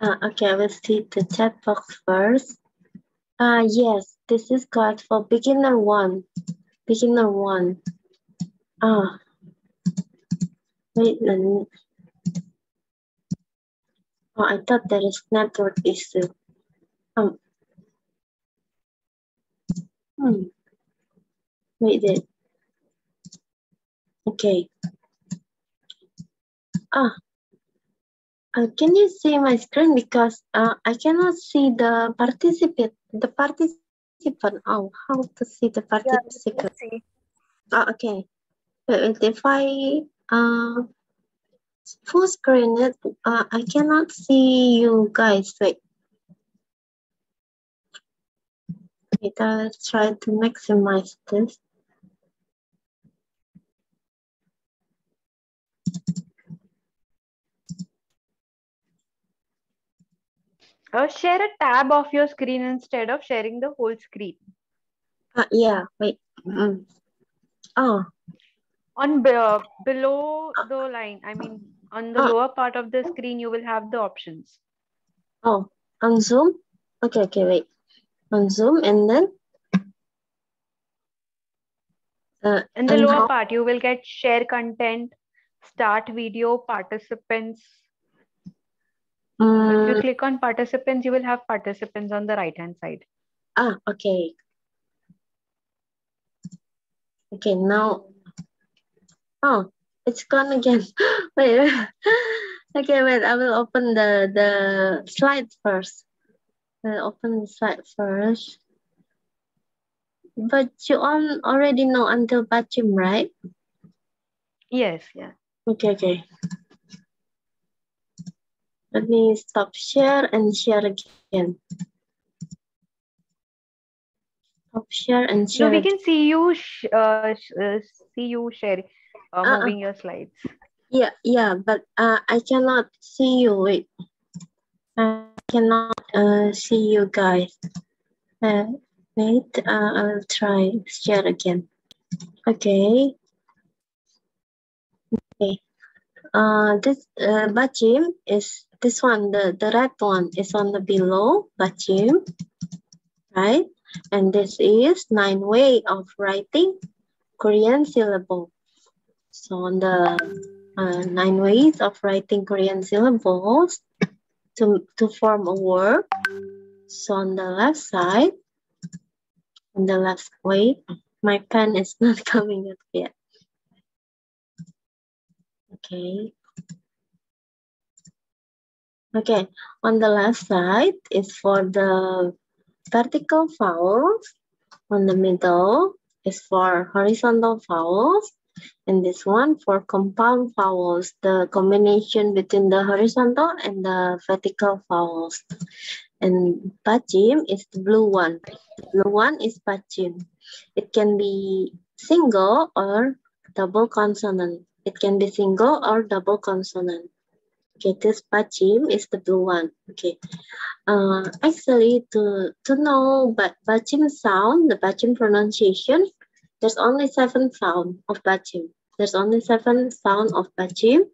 Uh, okay, I will see the chat box first. Uh, yes, this is good for beginner one. Beginner one. Ah, wait, let me. Oh, I thought there is network issue. Um. Hmm. Wait, there. Okay. Ah, uh, can you see my screen because uh, I cannot see the participant. The participant. Oh, how to see the participant? Yeah, see. Oh, okay. Wait, if I uh full screen it, uh, I cannot see you guys. Wait. Wait, I'll try to maximize this. Uh, share a tab of your screen instead of sharing the whole screen. Uh, yeah, wait. Mm. Oh, On be- uh, below the line, I mean, on the Ah. lower part of the screen, you will have the options. oh, on Zoom? Okay, okay, wait. On Zoom and then? Uh, In the lower part, you will get share content, start video, participants. So if you Mm, click on participants, you will have participants on the right hand side. ah, okay. Okay, now. Oh, it's gone again. wait. okay, wait. I will open the the slide first. I'll open the slide first. But you all already know until Bachim, right? Yes, yeah. Okay, okay. Let me stop share and share again. Stop share and No, share. we can see you, uh, uh, see you share, uh, Uh-uh. moving your slides. Yeah, yeah, but uh, I cannot see you. Wait, I cannot uh, see you guys. Uh, wait, uh, I'll try share again. Okay. Okay. Uh, this uh, Bachim is this one. The the red one is on the below Bachim, right? And this is nine way of writing Korean syllable. So on the uh, nine ways of writing Korean syllables to, to form a word. So on the left side, on the left way, my pen is not coming up yet. Okay. Okay, on the left side is for the vertical vowels. On the middle is for horizontal vowels. And this one for compound vowels, the combination between the horizontal and the vertical vowels. And Bachim is the blue one. The blue one is Bachim. It can be single or double consonant. It can be single or double consonant. Okay, this Bachim is the blue one. Okay. Uh, actually, to, to know but Bachim sound, the Bachim pronunciation, there's only seven sound of Bachim. There's only seven sound of Bachim.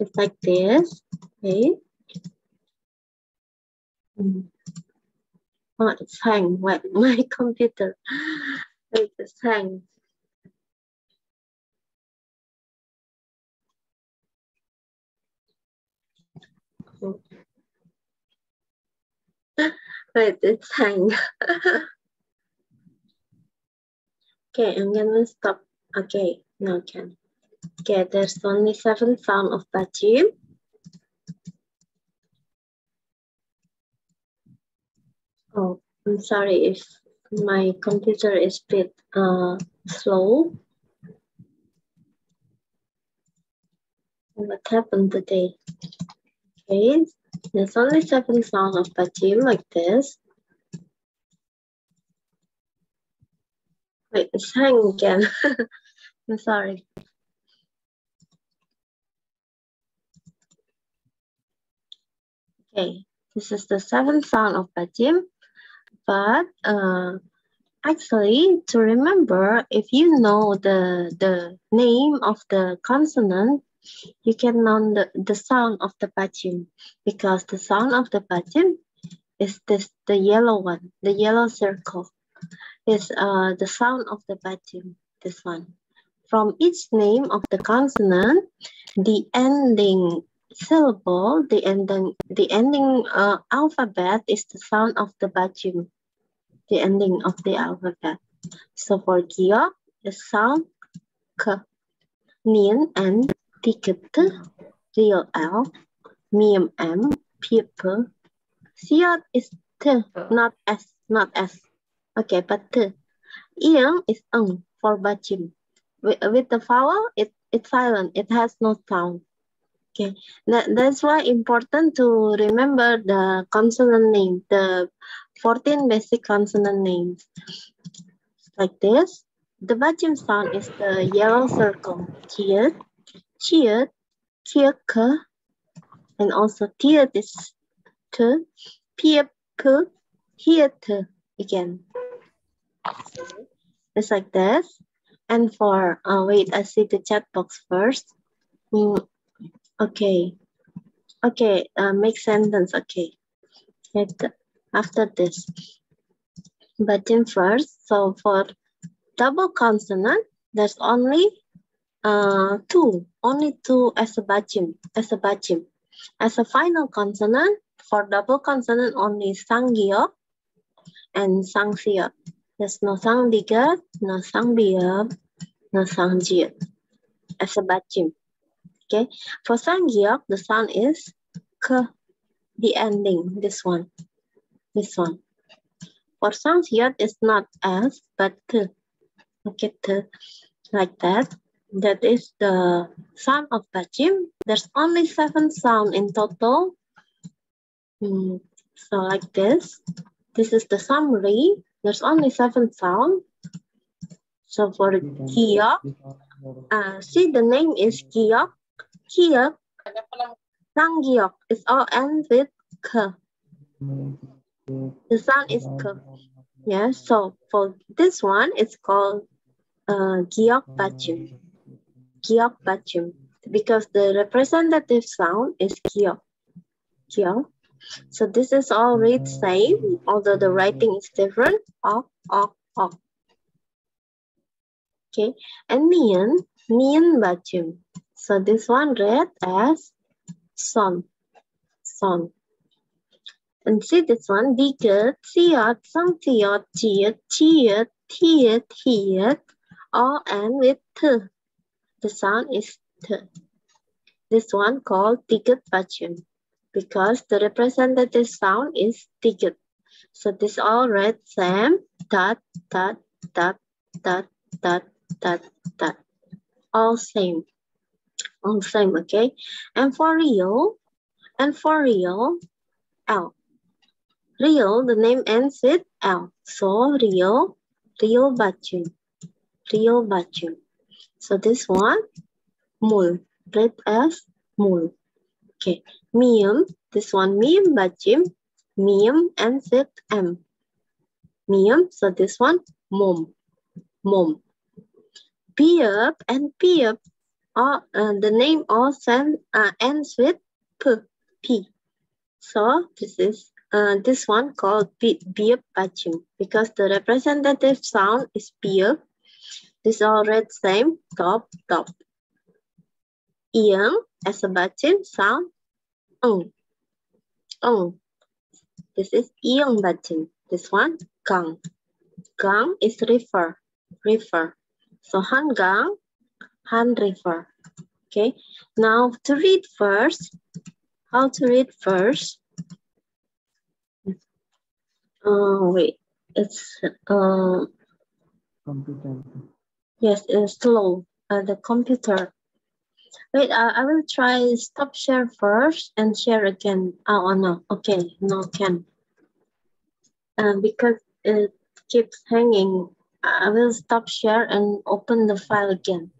It's like this. Okay. Mm. Oh, it's hang. What my computer? It's hang. Wait, it's hang. okay, I'm gonna stop. Okay, now can. Okay, there's only seven sound of Bachim. Oh, I'm sorry if my computer is a bit uh, slow. What happened today? Okay, there's only seven sound of Bachim like this. Wait, it's hanging again. I'm sorry. Okay, this is the seventh sound of Batim, But uh, actually, to remember, if you know the, the name of the consonant, you can know the, the sound of the bachim because the sound of the bachim is this the yellow one, the yellow circle is uh, the sound of the bachim, this one. From each name of the consonant, the ending syllable, the ending, the ending uh, alphabet is the sound of the bachim, the ending of the alphabet. So for Gia, the sound k, nien and ticket, real l, miem m, people. Siot is t, not s, not s. Okay, but t. Is ng for bachim. With, with the vowel, it, it's silent. It has no sound. Okay, that, that's why important to remember the consonant name, the 14 basic consonant names. Like this. The bachim sound is the yellow circle. Tiet, chiet, kiek, and also tiet is t, piep, hiet again. It's like this. And for, uh, wait, I see the chat box first. Mm, Okay. Okay, uh, make sentence, okay. after this. But then first, so for double consonant, there's only uh, two, only two as a bachim, as a bachim. As a final consonant, for double consonant, only sangyok and sangsiok. There's no sangdigat, no sangbiyab, no sangjit as a bachim. Okay, for Sangyok, the sound is k, the ending, this one, this one. For Sanghyot, it's not s, but t. Okay, t, like that. That is the sound of Bachim. There's only seven sound in total. Mm, so like this. This is the summary. There's only seven sound. So for Giok, uh, see the name is Giok. Here, Sangyok is all ends with k. The sound is k. Yeah, so for this one, it's called uh, Giok Bachim. Giok Bachim. Because the representative sound is Giok. Giok. So this is all read same, although the writing is different. Ok, ok, ok. Okay, and Mian, Mian Bachim. So this one read as son, son. And see this one, diket, siat, samtiot, tiet, tiet, tiet, tiet, all end with t. The sound is t. This one called ticket bachim because the representative sound is ticket. So this all read same, dot, dot, dot, dot, dot, dot, dot, all same all same, okay? And for real, and for real, L. Real, the name ends with L. So real, real bachun, real bachun. So this one, mul, read as mul. Okay, mium, this one mium bajim, mium and with M. Mium, so this one, mom, mom. Piep and piep all, uh, the name also uh, ends with p, p. So this is uh, this one called beer bajim because the representative sound is beer. This all read same, top, top. Iang as a button sound, ung, ung. This is iang button. This one, gang. Gang is river, river. So han gang Han River. Okay, now to read first, how to read first. Oh, wait, it's, uh, computer. Yes, it's slow, uh, the computer. Wait, uh, I will try stop share first and share again. Oh, no, okay, no, can. Uh, because it keeps hanging, I will stop share and open the file again.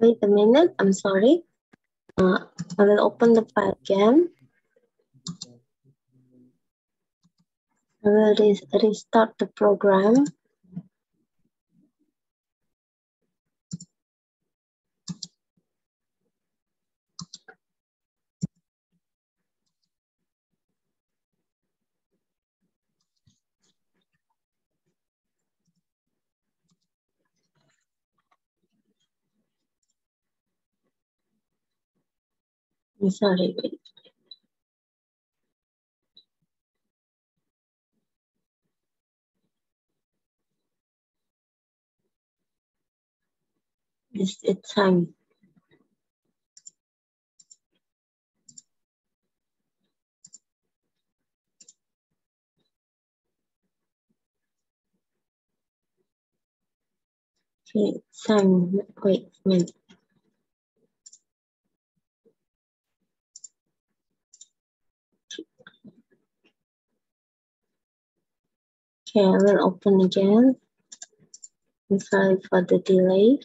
Wait a minute, I'm sorry. Uh, I will open the file again. Uh, I will restart the program. sorry, wait. It's, it's time. Okay, time. Wait a minute. Okay, I will open again. I'm sorry for the delay.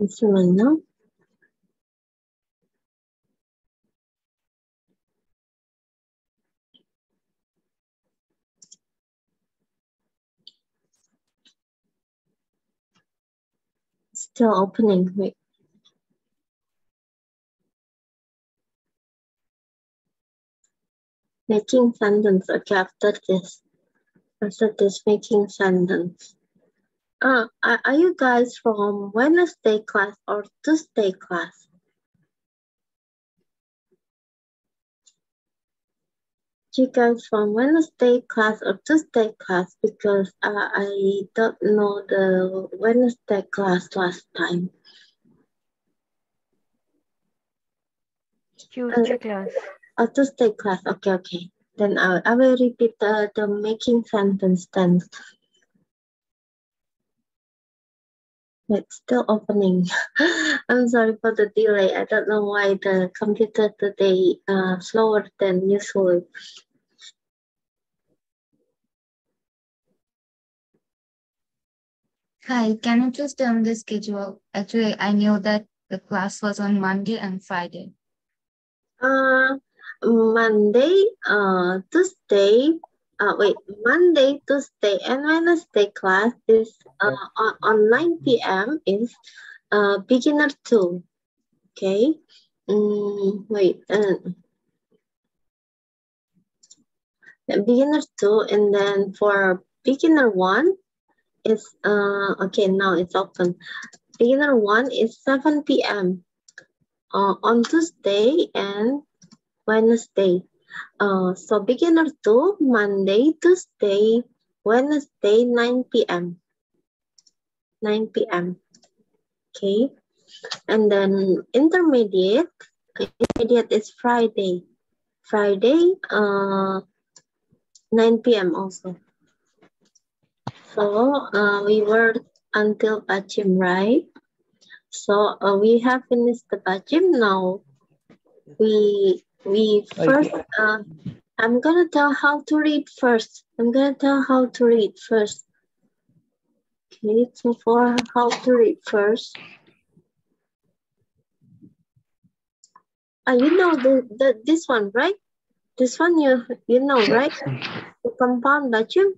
Insulinum. Still opening, wait. Making sentence, okay, after this. After this, making sentence. Uh, are, you guys from Wednesday class or Tuesday class? you guys from Wednesday class or Tuesday class because uh, I don't know the Wednesday class last time. Tuesday uh, class. Oh, Tuesday class. Okay, okay. Then I, I will repeat the, the making sentence then. It's still opening. I'm sorry for the delay. I don't know why the computer today uh slower than usual. Hi, can you please tell me the schedule? Actually, I knew that the class was on Monday and Friday. Uh, Monday, uh, Tuesday, uh, wait, Monday, Tuesday, and Wednesday class is uh, on, on 9 p.m. is uh, beginner two. Okay. Um, wait, uh, beginner two, and then for beginner one, is, uh, okay, now it's open. Beginner one is 7 p.m. Uh, on Tuesday and Wednesday. Uh, so beginner two, Monday, Tuesday, Wednesday, 9 p.m. 9 p.m. Okay. And then intermediate, intermediate is Friday. Friday, uh, 9 p.m. also. So uh, we worked until Bachim, right? So uh, we have finished the Bachim now. We we first, uh, I'm gonna tell how to read first. I'm gonna tell how to read first. Okay, so for how to read first. Uh, you know the, the this one, right? This one you you know, right? The compound Bachim.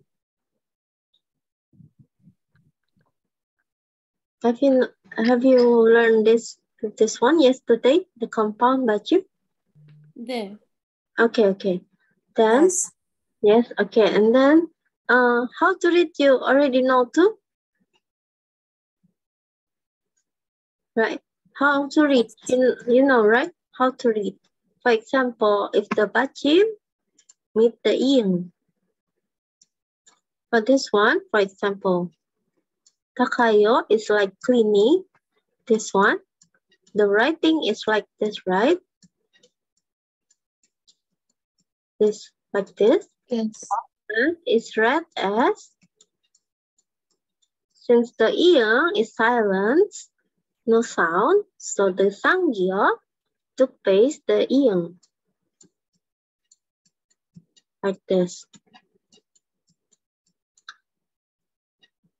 Have you have you learned this this one yesterday? The compound Bachim? There. Okay, okay. Then yes. yes, okay. And then uh how to read you already know too? Right. How to read you, you know, right? How to read. For example, if the Bachim meet the ing. For this one, for example, Takayo is like cleaning. This one. The writing is like this, right? this, like this. Yes. And it's read as, since the ear is silent, no sound, so the sangya took place the ear. Like this.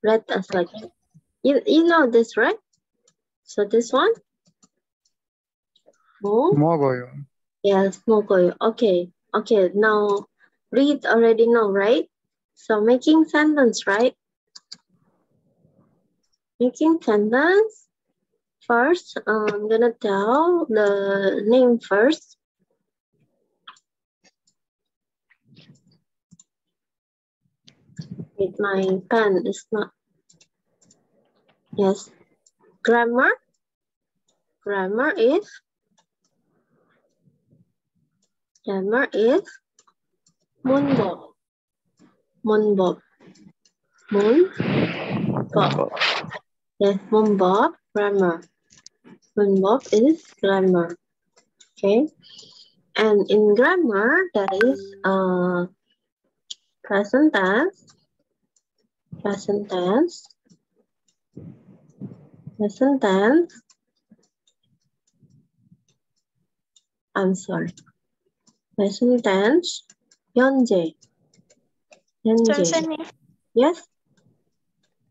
Read as like, you, you know this, right? So this one? Oh. Mogoyo. Yes, Mogoyo. Okay okay. Now read already know right? So making sentence right? Making sentence. First, uh, I'm gonna tell the name first. With my pen, it's not. Yes. Grammar. Grammar is. Grammar is. 문법. 문법. 문법. Yes, 문법. Grammar. Munbob is grammar. Okay. And in grammar, there is uh, present tense, present tense, present tense. I'm sorry. Present tense, 현재. 현재. 선생님, Yes.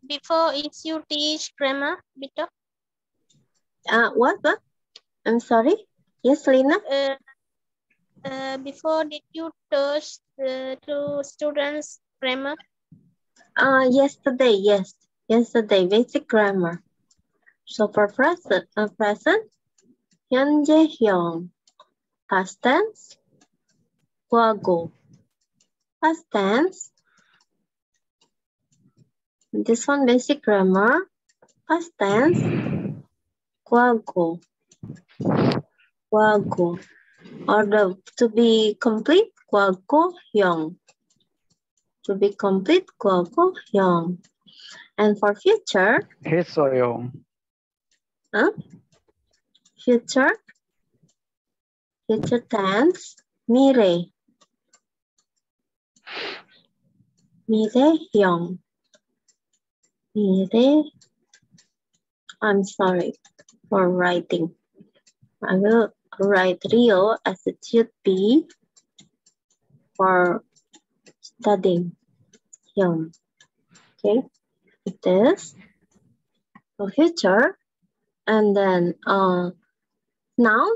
before is you teach grammar, Bito? Uh, what? What? I'm sorry. Yes, Lina. Uh, uh, before did you teach uh, to students grammar? Uh, yesterday, yes. Yesterday, basic grammar. So for present, uh, present, 현재형. Past tense, Fuego. Past tense. This one basic grammar. Past tense. Fuego. Fuego. Or the, to be complete, Fuego Hyung. To be complete, Fuego Hyung. And for future. Hisoyo. Huh? Future. Future tense. Mire. 미래형, 미래. I'm sorry for writing. I will write real as it should be for studying him. Okay, it is the future and then uh, noun,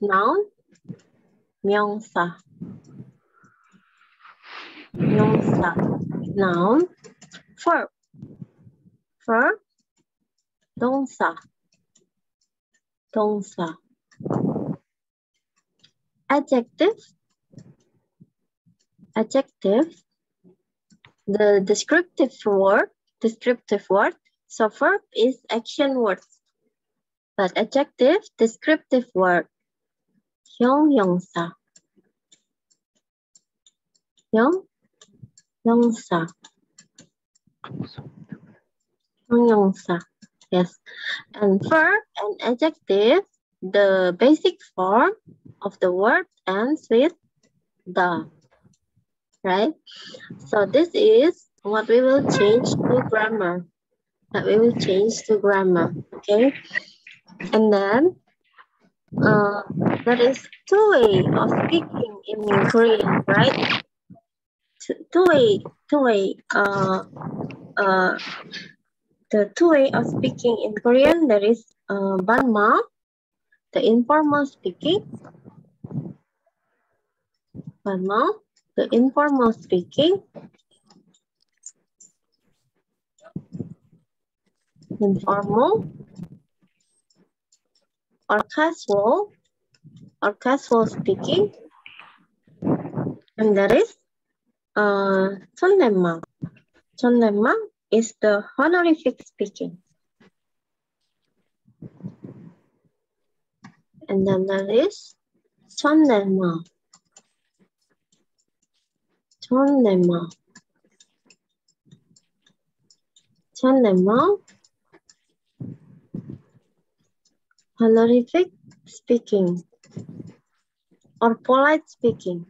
noun, 명사. Noun sound. Noun. Fur. Fur. Donsa. Donsa. Adjective. Adjective. The descriptive word. Descriptive word. So verb is action words. But adjective, descriptive word. Hyongyongsa. Hyong Yongsa. Yongsa. Yes. And verb and adjective, the basic form of the word ends with the, right? So this is what we will change to grammar. That we will change to grammar, okay? And then uh, there is two way of speaking in Korean, right? Two, two way, two way. Uh, uh, the two way of speaking in Korean there is uh, banma, the informal speaking. Banma, the informal speaking. Informal or casual or casual speaking. And that is uh, 존댓말. 존댓말 is the honorific speaking. And then that is 존댓말. 존댓말. 존댓말 honorific speaking or polite speaking.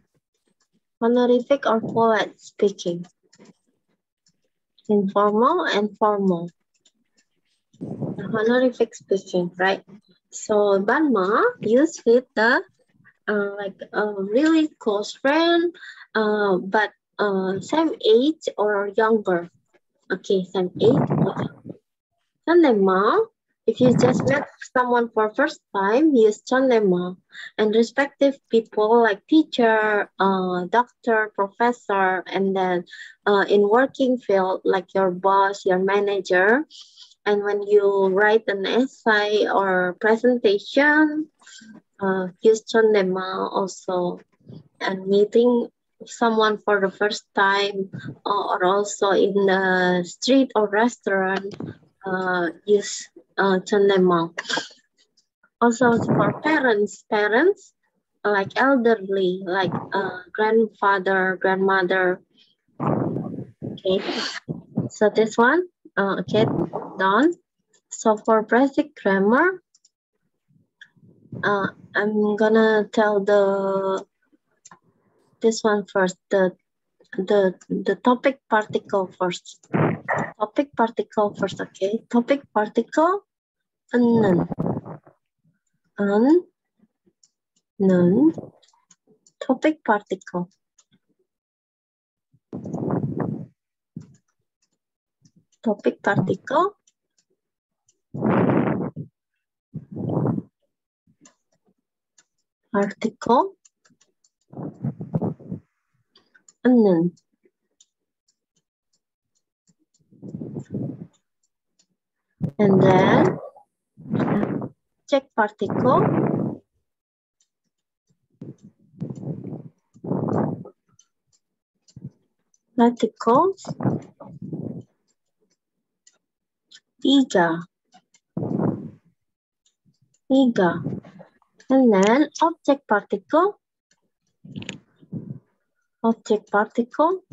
Honorific or polite speaking. Informal and formal. Honorific speaking, right? So Banma used with the uh, like a really close friend, uh, but uh, same age or younger. Okay, same age or younger. Chondaemal, if you just met someone for first time, use chondaemal. And respective people like teacher, uh, doctor, professor, and then uh, in working field like your boss, your manager. And when you write an essay or presentation, uh, use chondaemal also. And meeting someone for the first time or also in the street or restaurant, uh, use uh, chondaemal. Also for parents, parents like elderly, like uh, grandfather, grandmother. Okay, so this one, uh, okay, done. So for basic grammar, uh, I'm gonna tell the this one first, the the the topic particle first. Topic particle first, okay? Topic particle 는 은 는 topic particle topic particle article 는 and then check particle. Particles tiga tiga and then object particle. Object particle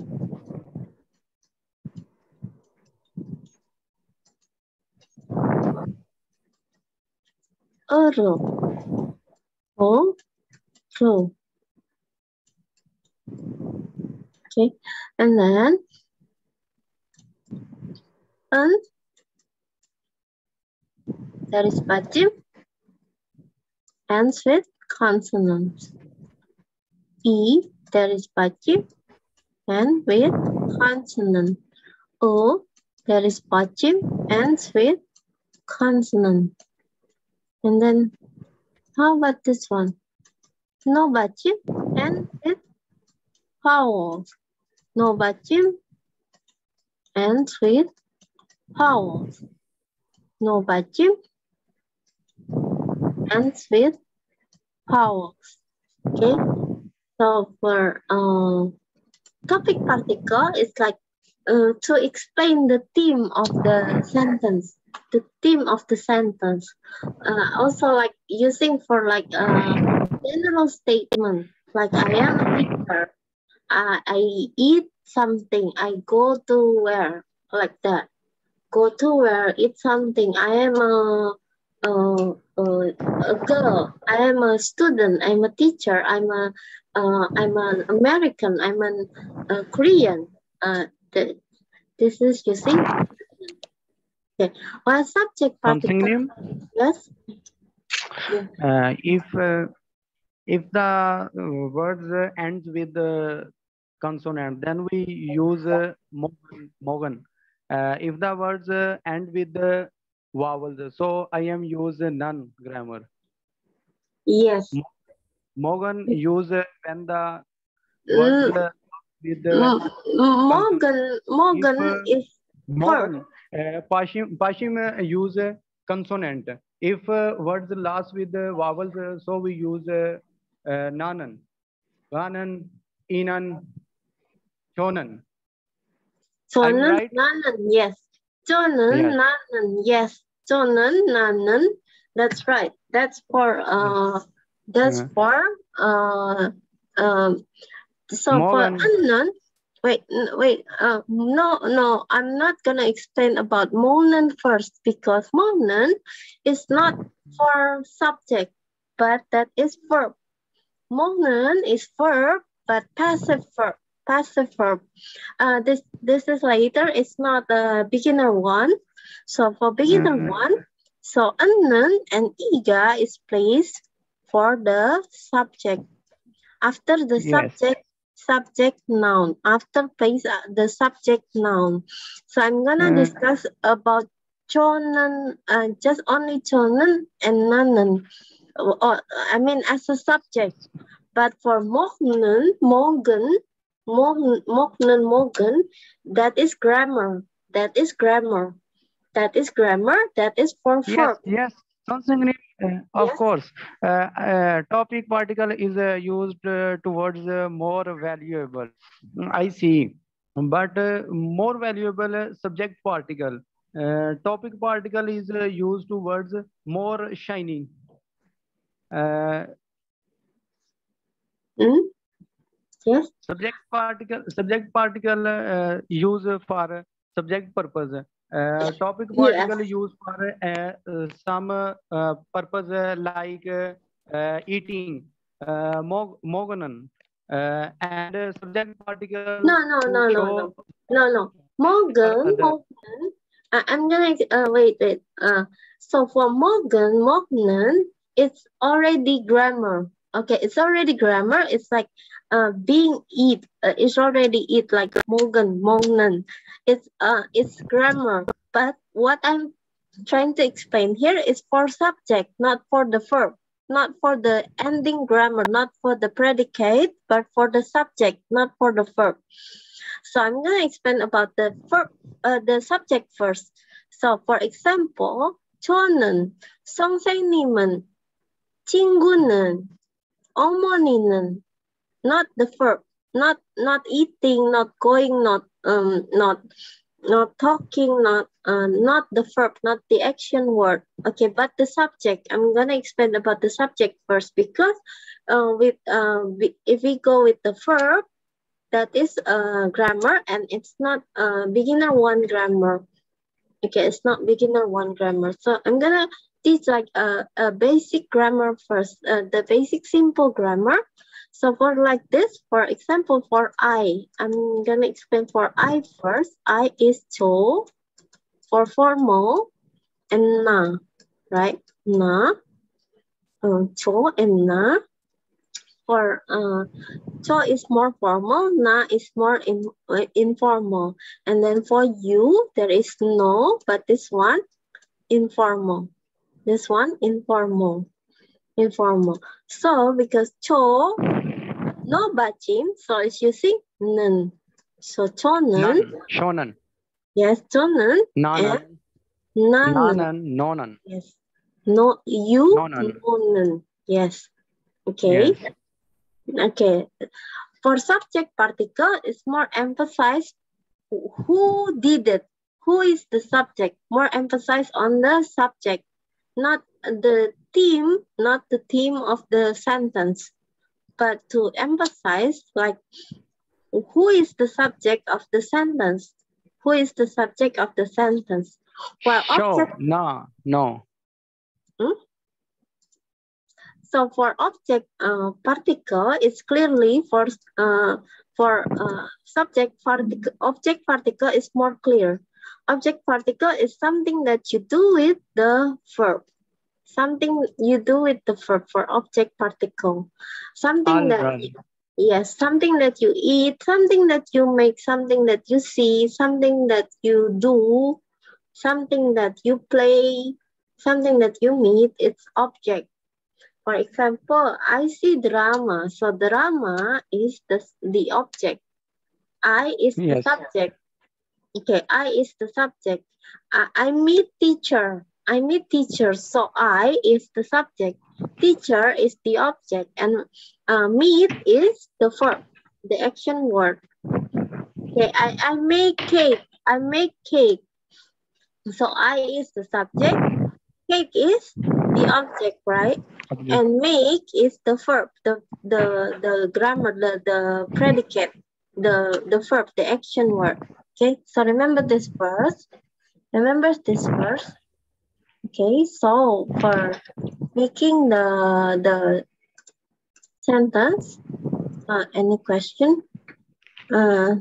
Uru. O. Ru. Okay, and then N. There is Pachim. Ends with consonants. E. There is Pachim. And with consonant. O. There is Pachim. Ends with consonant. And then how about this one? No bachim and with vowels. No bachim and with vowels. No bachim and with vowels. Okay. So for uh, topic particle, it's like uh, to explain the theme of the sentence the theme of the sentence. Uh, also like using for like a general statement, like I am a teacher, uh, I eat something, I go to where, like that. Go to where, eat something, I am a, a, a, a girl, I am a student, I'm a teacher, I'm a, uh, I'm an American, I'm an, a Korean. Uh, the, this is using Okay. Well, subject Something name? Yes. Uh, if uh, if the uh, words uh, ends with the consonant, then we use uh, Morgan. Uh, if the words uh, end with the vowels, so I am use uh, none grammar. Yes. Morgan use uh, when the words uh, with the Morgan, Morgan uh, is Morgan. Uh, Pashim, Pashim uh, use uh, consonant. If words last with vowels, so we use nanan, ganan, inan, chonan. Chonan, right? nanan, yes. Chonan, nanan, yes. Chonan, nanan. That's right. That's for uh, that's for uh, um. So More for unknown, wait wait uh no no I'm not gonna explain about monen first because monen is not for subject but that is verb. Monen is verb but passive verb passive verb. Uh, this this is later. It's not a beginner one. So for beginner Mhm. one, so unknown and iga is placed for the subject. After the Yes. subject, subject noun. After place uh, the subject noun. So I'm gonna Uh, discuss about chonan, uh, just only chonan and nanan. Or, or, I mean as a subject. But for mognen, mogen, Morgan, Morgan, Morgan, that is grammar. That is grammar. That is grammar. That is for Yes, verb. yes. Something, uh, of Yes. course. Uh, uh, topic particle is uh, used uh, towards uh, more valuable. Mm, I see. But uh, more valuable uh, subject particle. Uh, topic particle is uh, used towards more shining. Uh, Hmm? Yes. subject particle subject particle uh, use for subject purpose uh, topic particle Yes. use for uh, uh, some uh, purpose uh, like uh, eating uh, mog uh, and uh, subject particle No, no, no, no, no. No, no. Morgan, Morgan. I'm gonna uh, wait, wait. Uh, so for Morgan, Morgan, it's already grammar. Okay, it's already grammar. It's like uh being eat. Uh, it's already eat like Morgan, Morgan. It's uh it's grammar. But what I'm trying to explain here is for subject, not for the verb, not for the ending grammar, not for the predicate, but for the subject, not for the verb. So I'm going to explain about the verb, uh, the subject first. So for example, 저는, 선생님은, 친구는, omoninen, not the verb, not not eating, not going, not um, not not talking, not uh, not the verb, not the action word. Okay, but the subject. I'm gonna explain about the subject first because uh, with uh, we, if we go with the verb, that is uh, grammar and it's not uh, beginner one grammar. Okay, it's not beginner one grammar. So I'm gonna teach like a, a basic grammar first, uh, the basic simple grammar. So for like this, for example, for I, I'm gonna explain for I first. I is cho, for formal, and na, right? Na, uh, cho and na. For uh, cho is more formal, na is more in, uh, informal. And then for you, there is no, but this one, informal. This one, informal. Informal. So, because cho, no bachin, so it's using nun. So, chonan. Shonan. Yes, chonan. Nanan. Nanan. Nonan. Yes. No, you, nonan. Yes. Okay. Yes. Okay. For subject particle, it's more emphasized who did it. Who is the subject? More emphasized on the subject not the theme, not the theme of the sentence, but to emphasize like who is the subject of the sentence? Who is the subject of the sentence? While Show, object na, no. Hmm? So for object uh, particle, it's clearly for uh, for uh, subject particle. Object particle is more clear. Object particle is something that you do with the verb. Something you do with the verb for object particle. Something that yes, something that you eat, something that you make, something that you see, something that you do, something that you play, something that you meet. It's object. For example, I see drama. So drama is the, the object. I is the subject. Okay, I is the subject. I, I meet teacher. I meet teacher. So I is the subject. Teacher is the object. And uh, meet is the verb, the action word. Okay, I, I make cake. I make cake. So I is the subject. Cake is the object, right? and make is the verb, the the the grammar, the the predicate, the the verb, the action word. Okay, so remember this verse. Remember this verse. Okay, so for making the the sentence, uh, any question? Uh,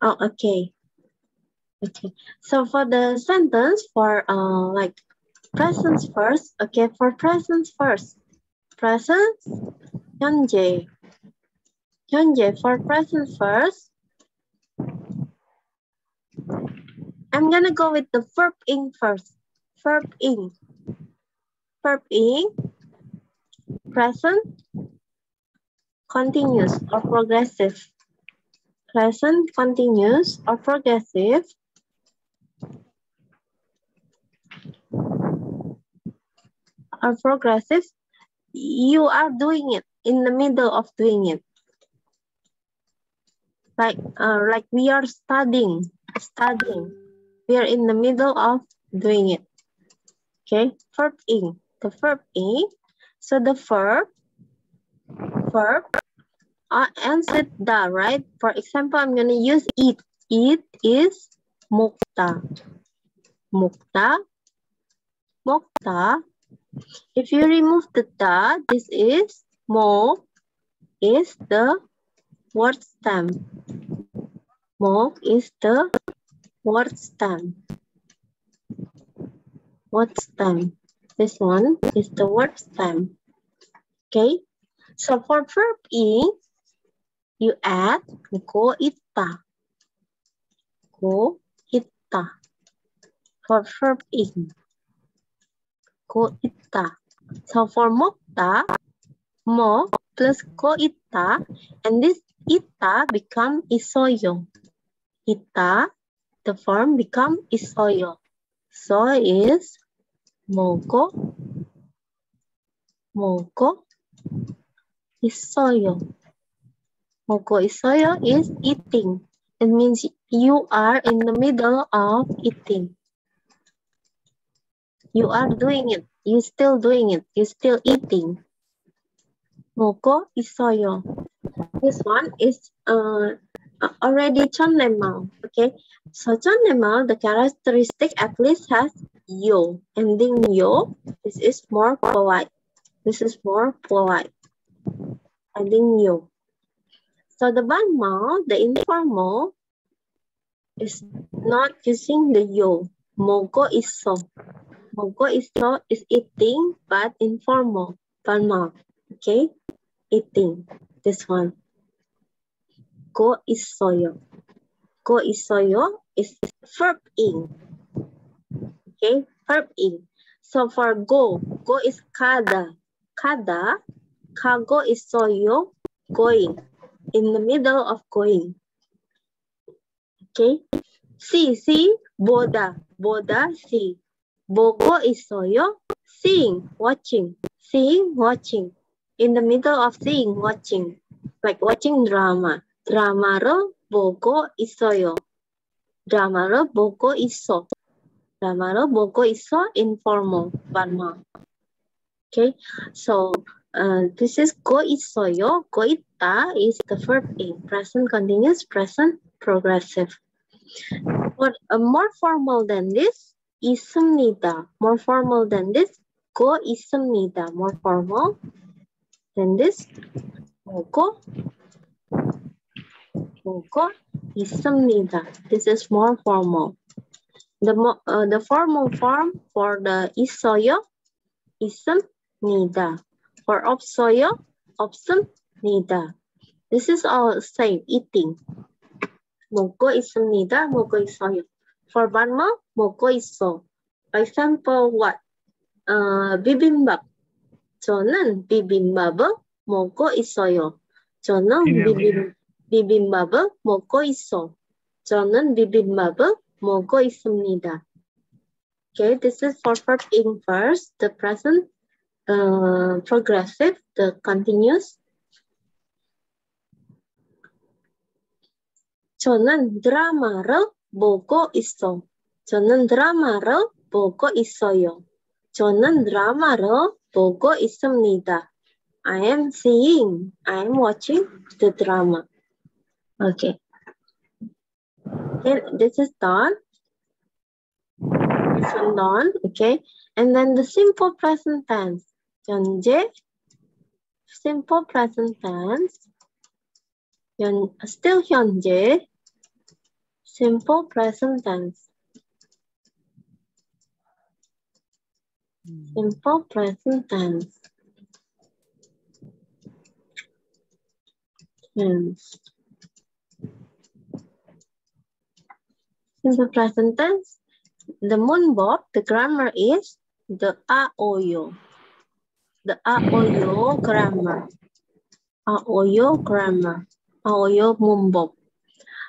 oh, okay. Okay, so for the sentence for uh like present first. Okay, for present first. Present, 현재. 현재 for present first. I'm gonna go with the verb in first. Verb in. Verb in. Present, continuous or progressive. Present, continuous or progressive. Or progressive. You are doing it in the middle of doing it. Like, uh, like we are studying, studying. We are in the middle of doing it. Okay, verb in, the verb in. So the verb, verb uh, with da, right? For example, I'm gonna use eat. Eat is mukta. Mukta, mukta. If you remove the da, this is mo is the word stem. Mo is the word stem. Word stem. This one is the word stem. Okay. So for verb in, you add go ita. Go ita. For verb in. Go ita. So for mokta, mo plus ko ita, and this ita become isoyo. Ita, the form become isoyo. So is mogo, mogo, isoyo. Mogo isoyo is eating. It means you are in the middle of eating. You are doing it. You still doing it. You still eating. Mogo isoyo. This one is uh, Uh, already chonnemal. Okay. So chonnemal, the characteristic at least has yo. Ending yo. This is more polite. This is more polite. Ending yo. So the banmal, the informal, is not using the yo. Mogo is so. Mogo iso is eating, but informal. Banmal. Okay? Eating. This one. Go isoyo. Go isoyo is verb in. Okay? Verb in. So for go, go is kada. Kada, kago is soyo, going. In the middle of going. Okay? See, see, boda. Boda, see. Bogo is soyo, seeing, watching. Seeing, watching. In the middle of seeing, watching. Like watching drama. Drama ro bogo isoyo. Drama ro bogo iso. Drama ro bogo iso informal. Formal. Okay, so uh, this is go isoyo. Go ita is the verb in present continuous, present progressive. For uh, more formal than this, 있습니다. More formal than this, go 있습니다. More formal than this, 보고 보고 있습니다. This is more formal. The mo uh, the formal form for the 있어요, 있습니다. For 없어요, 없습니다. This is all same, eating. 먹고 있습니다, 먹고 있어요. For 반말, 먹고 있어. For example, what? Uh, bibimbap. 저는 비빔밥을 먹고 있어요. 저는 비빔, 비빔밥을 먹고 있어. 저는 비빔밥을 먹고 있습니다. Okay, this is for verb in first, the present, uh, progressive, the continuous. 저는 드라마를 보고 있어. 저는 드라마를 보고 있어요. 저는 드라마를 보고 있습니다. I am seeing, I am watching the drama. Okay. Okay, this is done. This one done, okay. And then the simple present tense. 현재, simple present tense. 현, still 현재, simple present tense. Simple present tense. Tense. In the present tense, the moon bob, the grammar is the aoyo. The aoyo grammar. Aoyo grammar. Aoyo moon bob.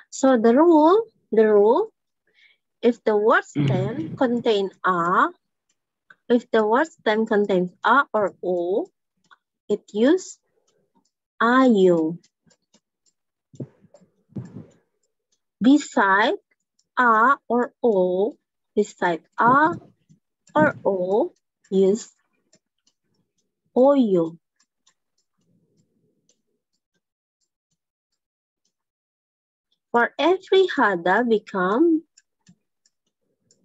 So the rule, the rule, if the word stem mm-hmm. contain a, if the word stem contains a or o, it use ayo. Beside a or o beside a or o is oyo. For every hada become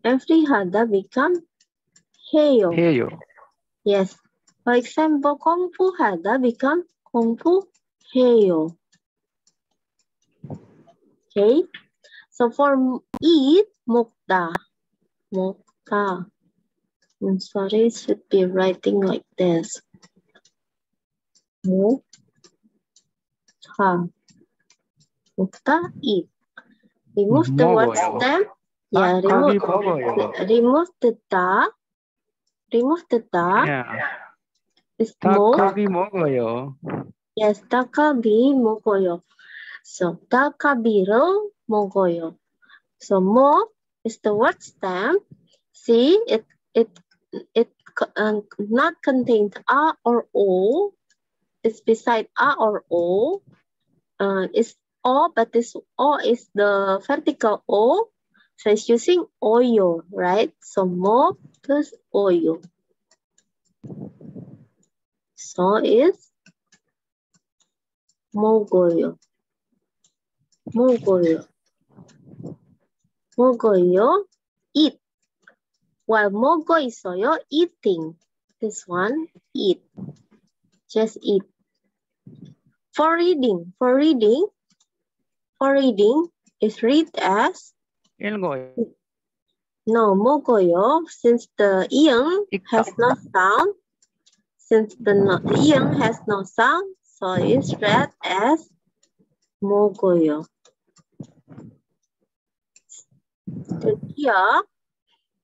every hada become heyo. Heyo. Yes. For example, kumpu hada become kumpu fu heyo. Okay. So for it, mukta. Mukta. I'm sorry, should be writing like this. Mukta. Mukta it. Remove the word stem. Yeah, remove, remove the ta. Remove the ta. Yeah. It's Yes, takabi mokoyo. So takabiro mogoyo. So mo is the word stem. See, it it it um, not contains a or o. It's beside a or o. Uh, it's o, but this o is the vertical o. So it's using oyo, right? So mo plus oyo. So is mogoyo. Mogoyo. 먹어요. 먹어요. Eat. While 먹어 있어요, eating. This one, eat. Just eat. For reading, for reading, for reading is read as 읽어요. no 먹어요. Since the iang has 읽다. no sound, since the, no, the iang has no sound, so it's read as 먹어요. The here,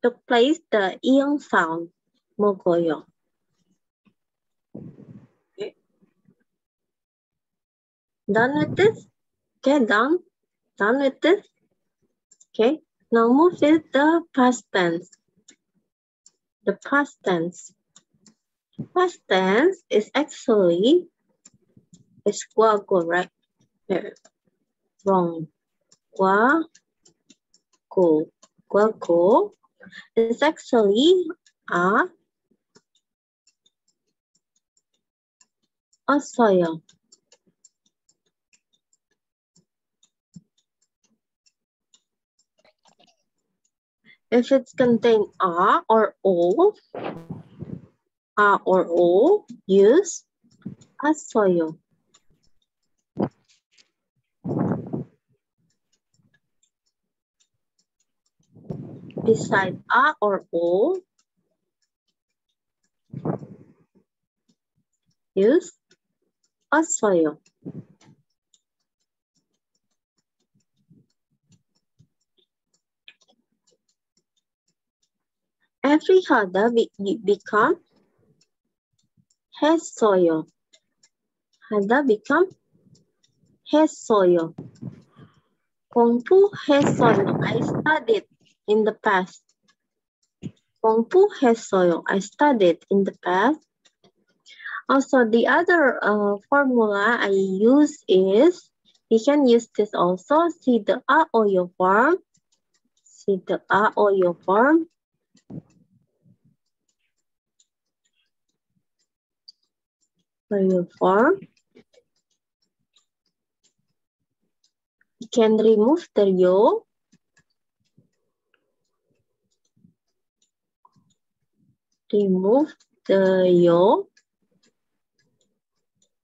took place the Eon found Mogollon. Okay. Done with this? Okay, done. Done with this? Okay, now move it the past tense. The past tense. Past tense is actually a square correct verb. Wrong. Guago. Guago is actually a asaya. If it's contain a or o, a or o, use asaya. Beside a or o, use asaya. Every hada be, become 했어요. 하다 become 했어요. 공부했어요. I studied in the past. Gongpu has soil. I studied in the past. Also, the other uh, formula I use is, you can use this also, see the aoyo form. See the aoyo form. Your form. You can remove the yo Remove the yo.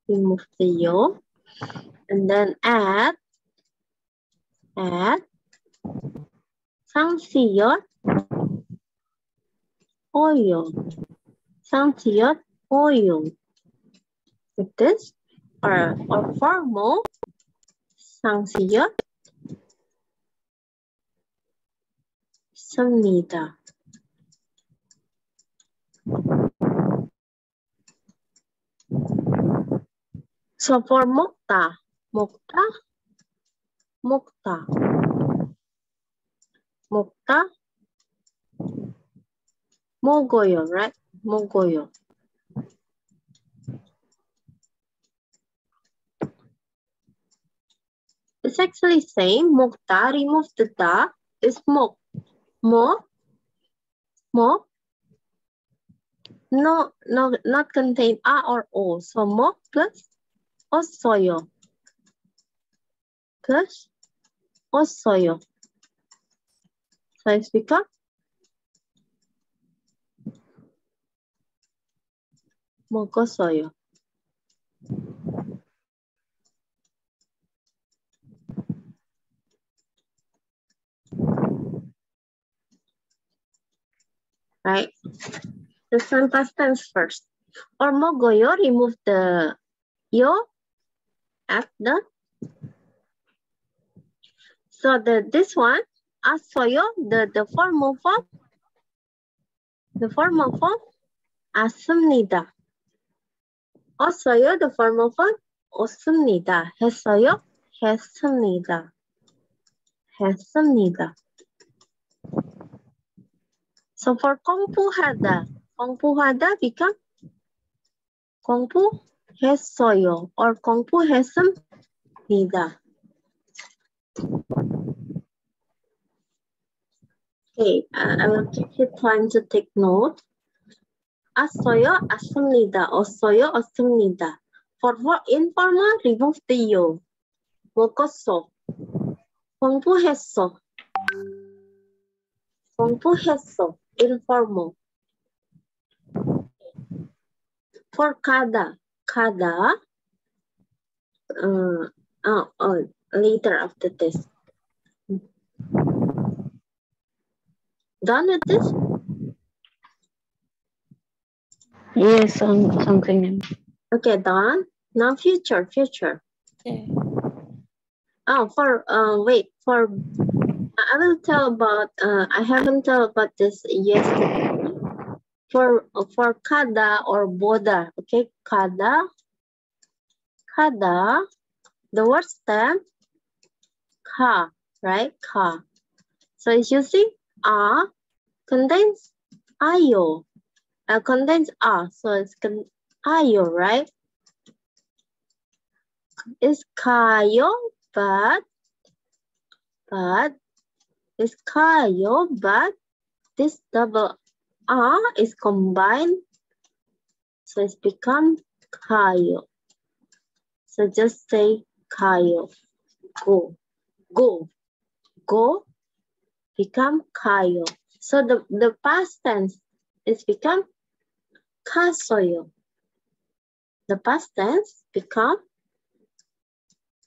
Remove the yo. And then add. Add. 상시열. oil. 상지읒 오용. With this, or, or formal, 상지읒 습니다. So for mukta, mukta, mukta, mukta, mogoyo, right? Mogoyo. It's actually same. Mukta, remove the da, is mok. Mo, mo, no, no, not contain a or o. So mo plus الصايا كاش الصايا خايف بك مانكا صايا right? The sentence first. Or Ormogoyo remove the yo at the. So the this one, asoyo, the, the formal form, the formal form, asumnida. 어서요, the formal form, 없습니다. 했어요, 했습니다. 했습니다. So for 공부하다, 공부하다 become 공부 has soil or Kung Fu has some nida. Okay, uh, I will give you time to take note. Asoyo asumnida, osoyo asumnida. For, what informal, remove the yo. Mokoso. Kongpu heso. Kongpu heso, informal. For kada, kada, uh, oh, oh, later after this. Done with this? Yes, um, something. Okay, done. Now future, future. Okay. Oh, for uh, wait for. I will tell about. Uh, I haven't told about this yesterday. For for kada or boda. Okay, kada. Kada. The word stem. Ka, right? Ka. So it's using a contains ayo. Uh, contains a. So it's con ayo, right? It's kayo, but but it's kayo, but this double R is combined, so it's become kayo. So just say kayo. Go, go, go, become kayo. So the, the past tense is become kasoyo. The past tense become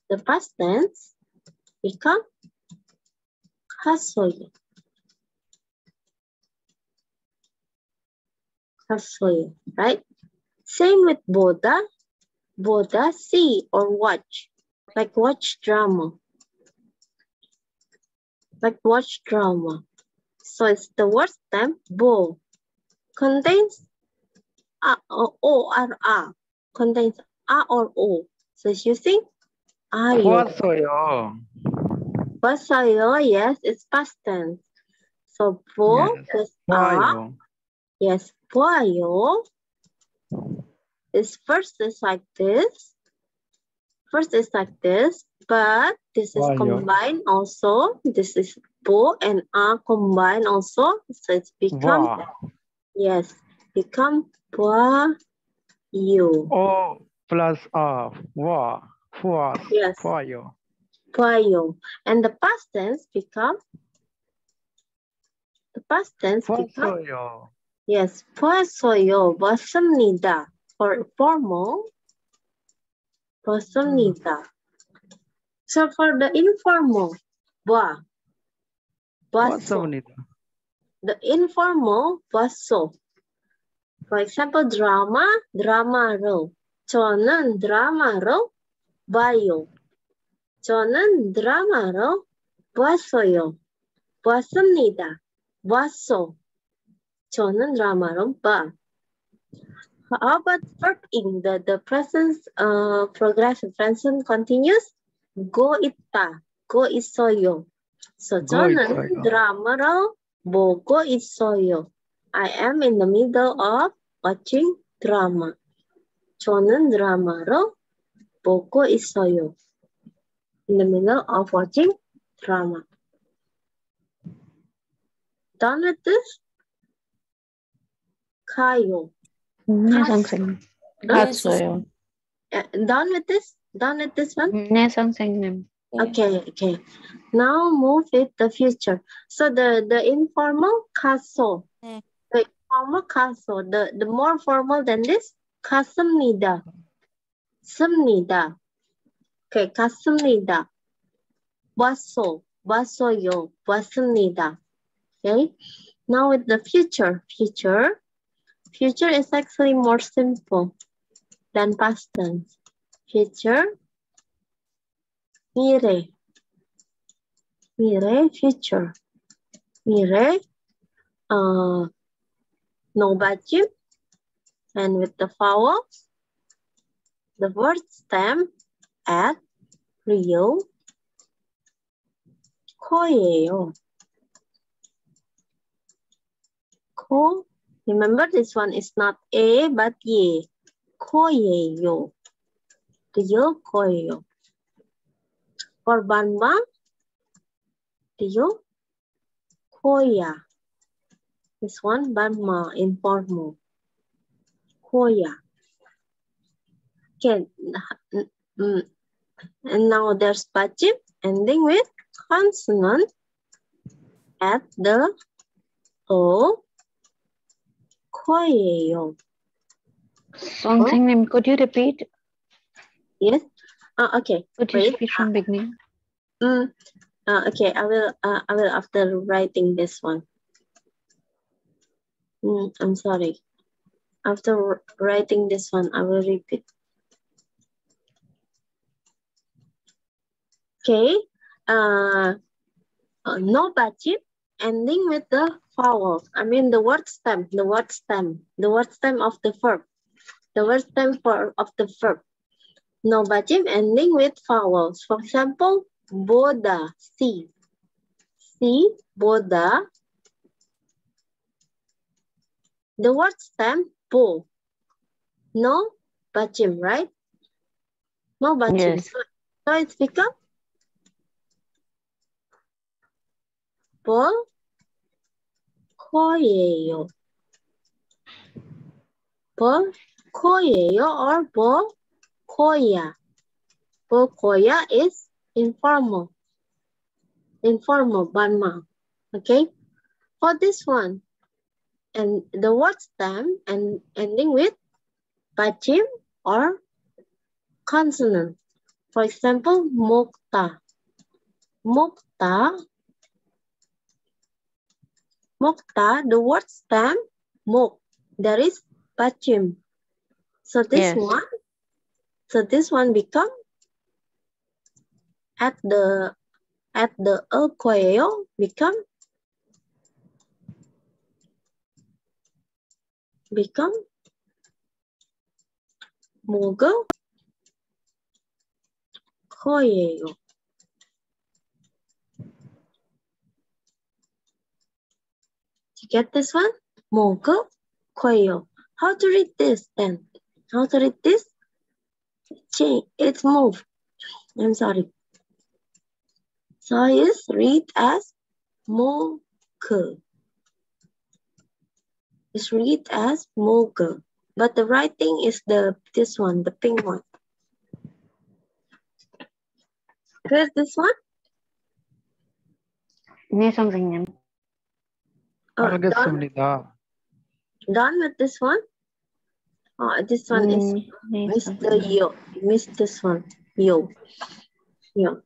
the past tense become a right? Same with boda, boda, see or watch, like watch drama. Like watch drama. So it's the word stem bo. Contains a or a. Contains a or o. So it's using ayo. Basayo. Basayo, yes, it's past tense. So bo yes. plus a. Yes, while is first is like this. First is like this, but this is while. combined also. This is bo and a combined also. So it's become, yes, become boa you. Oh, plus a, wa, hua, yes. huayo. Huayo. And the past tense become, the past tense become, Yes, 보았어요. 봤습니다. For formal, 봤습니다. So for the informal, 봐. 봤어. 왔습니다. The informal, 봤어. For example, drama, 드라마로. 저는 드라마로 봐요. 저는 드라마로 봤어요. 봤습니다. 봤어. 저는 드라마로 봐. How about verb in the, the present uh, progressive present continuous? Go 있다. Go 있어요. So Go 저는 있어요. 드라마로 보고 있어요. I am in the middle of watching drama. 저는 드라마로 보고 있어요. In the middle of watching drama. Done with this? Kyle. Nesansen. Katsuyo. Done with this? Done with this one? Nesansen. Okay, okay. Now move with the future. So the, the informal kaso. The informal kaso. The, the more formal than this, kasumnida. Sumnida. Okay, kasumnida. baso, basoyo, basumnida. Okay. Now with the future. Future. Future is actually more simple than past tense. Future. 미래. 미래, future. 미래, uh, no 받침. And with the vowels, the word stem at real 코예요. 코. Remember this one is not A but Y. Koyeyo. Diyo koyeyo. For Banbang, diyo koya. This one Banma informal. Koya. Okay. Mm, and now there's Pachip ending with consonant at the O 거예요. name? could you repeat? Yes. Uh, okay. Could you repeat from ah. beginning? Mm, uh, okay, I will. Uh, I will after writing this one. Mm, I'm sorry. After writing this one, I will repeat. Okay. Uh, no bachim ending with the vowels. I mean the word stem. The word stem. The word stem of the verb. The word stem for of the verb. No bachim ending with vowels. For example, boda, see. See, boda. The word stem, bo. No bachim, right? No bachim. Yes. So, so it's become bo koyeyo. Bo koyeyo or bo koya. Bo koya is informal. Informal, banma. Okay? For this one, and the word stem and ending with bachim or consonant. For example, mukta. Mukta. Mukta, the word stem, muk. There is bachim. So this Yes. one, so this one become at the at the el cuello become become 목을 코예요. You get this one? 목을 코예요. How to read this then? How to read this? Change. It's move. I'm sorry. So it's read as 목을. It's read as 목을. But the writing is the this one, the pink one. Here's this one. 네, 선 Uh, done, done with this one? Uh, this one mm, is Mr. Yo. Miss this one. Yo. Yo.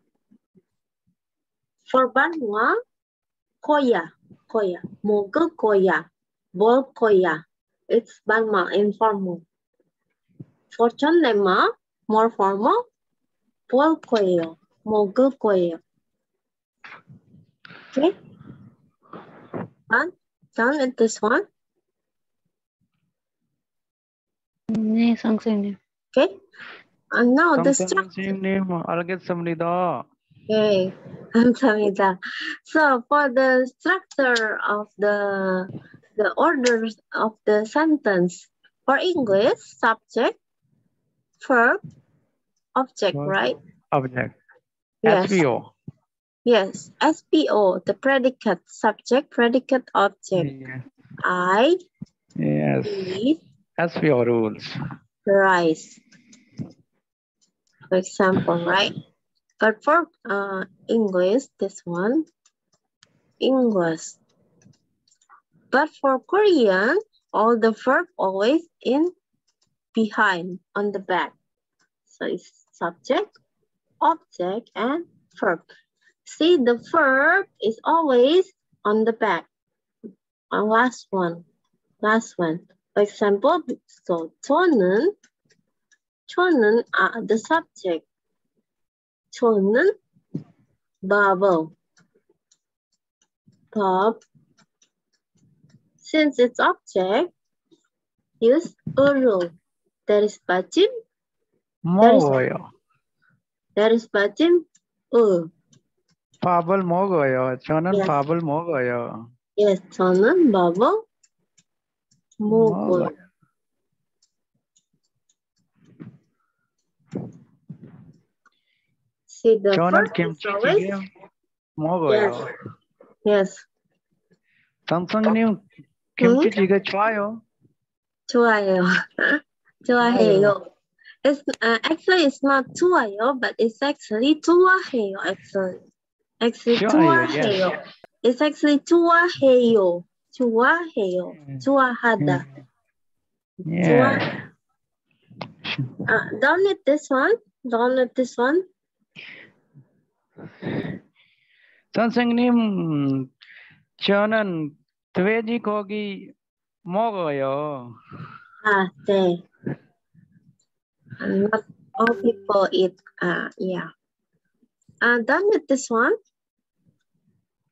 For Banwa, Koya. Koya. Mogu Koya. Bob Koya. It's Banma, informal. For Chonema, more formal. Paul Koya. Mogu Koya. Okay. And Done with this one? 네, 선생님. Okay? And now the 감사 structure. 선생님 알겠습니다. Okay, 감사합니다. So for the structure of the the orders of the sentence for English, subject, verb, object, Verb. right? Object. Yes. SVO. Yes. SPO, the predicate, subject, predicate, object. Yes. I Yes. eat SVO rules. rice. For example, right? But for uh, English, this one, English. But for Korean, all the verb always in behind on the back. So it's subject, object, and verb. See, the verb is always on the back. Uh, last one, last one. For example, so 저는 저는 are the subject. 저는 bubble. Bob. Since it's object, use 으로. That is 받침. 먹어요. That is 받침 으. 밥을 먹어요. 저는 Yes. 밥을 먹어요. Yes, 저는 bubble 먹어요. 먹어요. See the 저는 verb is always 김치찌개 먹어요. yes. 선생님 김치찌개 좋아요. 좋아요. 좋아해요. It's uh, actually it's not 좋아요, but it's actually 좋아해요. Actually, actually 좋아요, 좋아해요. yes. It's actually 좋아해요. 좋아해요. 음. 좋아하다. Yeah. Uh, done with this one. Done with this one. 선생님 저는 돼지고기 먹어요. Ah, 네. And not all people eat. Uh, yeah. Uh, done with this one.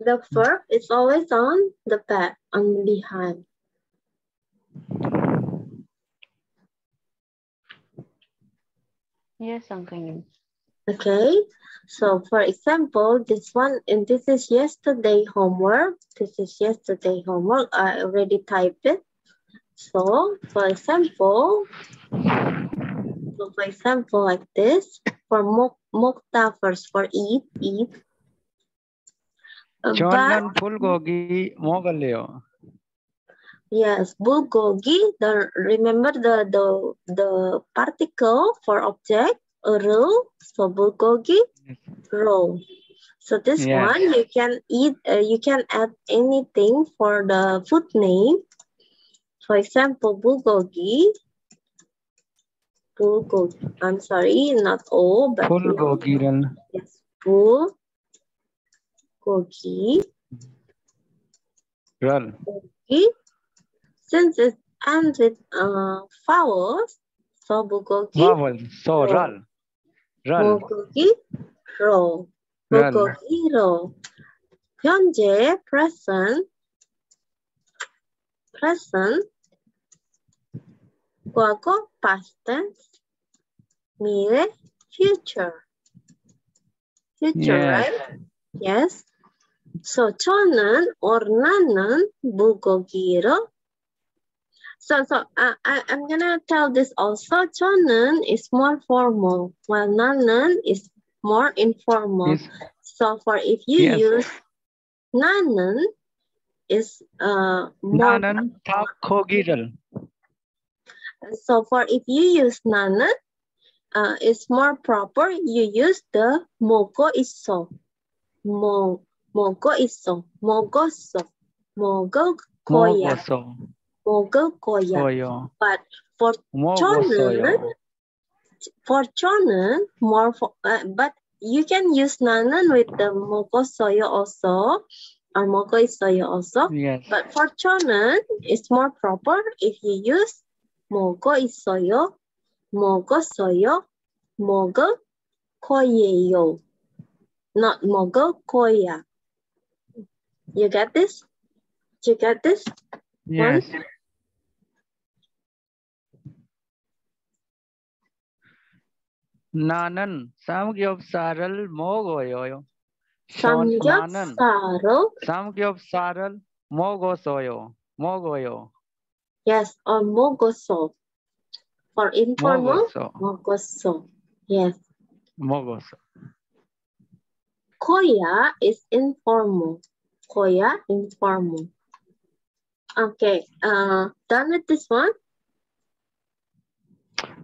The verb is always on the back, on behind. Yes, Uncle. Okay, so for example, this one, and this is yesterday homework. This is yesterday homework. I already typed it. So, for example, so for example, like this, for Mokta first, for eat, eat, Uh, but 저는 불고기 먹을래요. yes, bulgogi, the remember the the the particle for object, a row, so bulgogi, row. So this Yes. one you can eat, uh, you can add anything for the food name. For example, bulgogi. Bulgogi. I'm sorry, not all, but 불고기를 yes, bulgogi. 를 bulgogi. Since it ends with uh, vowels, so bulgogi. vowel 소를 를 bulgogi row. 를 bulgogi row. 현재 present present 과거 past tense 미래 future future Yes. right yes So chonen or ornanan bukogiro. So, so uh, I, I'm going to tell this also. Chonan is more formal, while nanan is more informal. Yes. So for if you yes. use nanan, is uh, more... Nanan takogiral. So for if you use nanan, uh, it's more proper, you use the moko iso. Mo, Mogo iso, mogoso, mogo koya, mogo koya. But for chonen, for chonen, more for, uh, but you can use nanan with the mogo soyo also, or mogo isoyo also. Yes. But for chonen, it's more proper if you use mogo isoyo, mogo soyo, mogo koyeyo, not mogo koya. You get this? You get this? Yes. One. Nanan, samgyopsaral mogoyoyo. Samgyopsaral. Samgyopsaral mogosoyo. Mogoyo. Yes, or mogoso. For informal, mogo so. Yes. Mogoso. Koya is informal. 거야 informal. Okay. Uh, done with this one.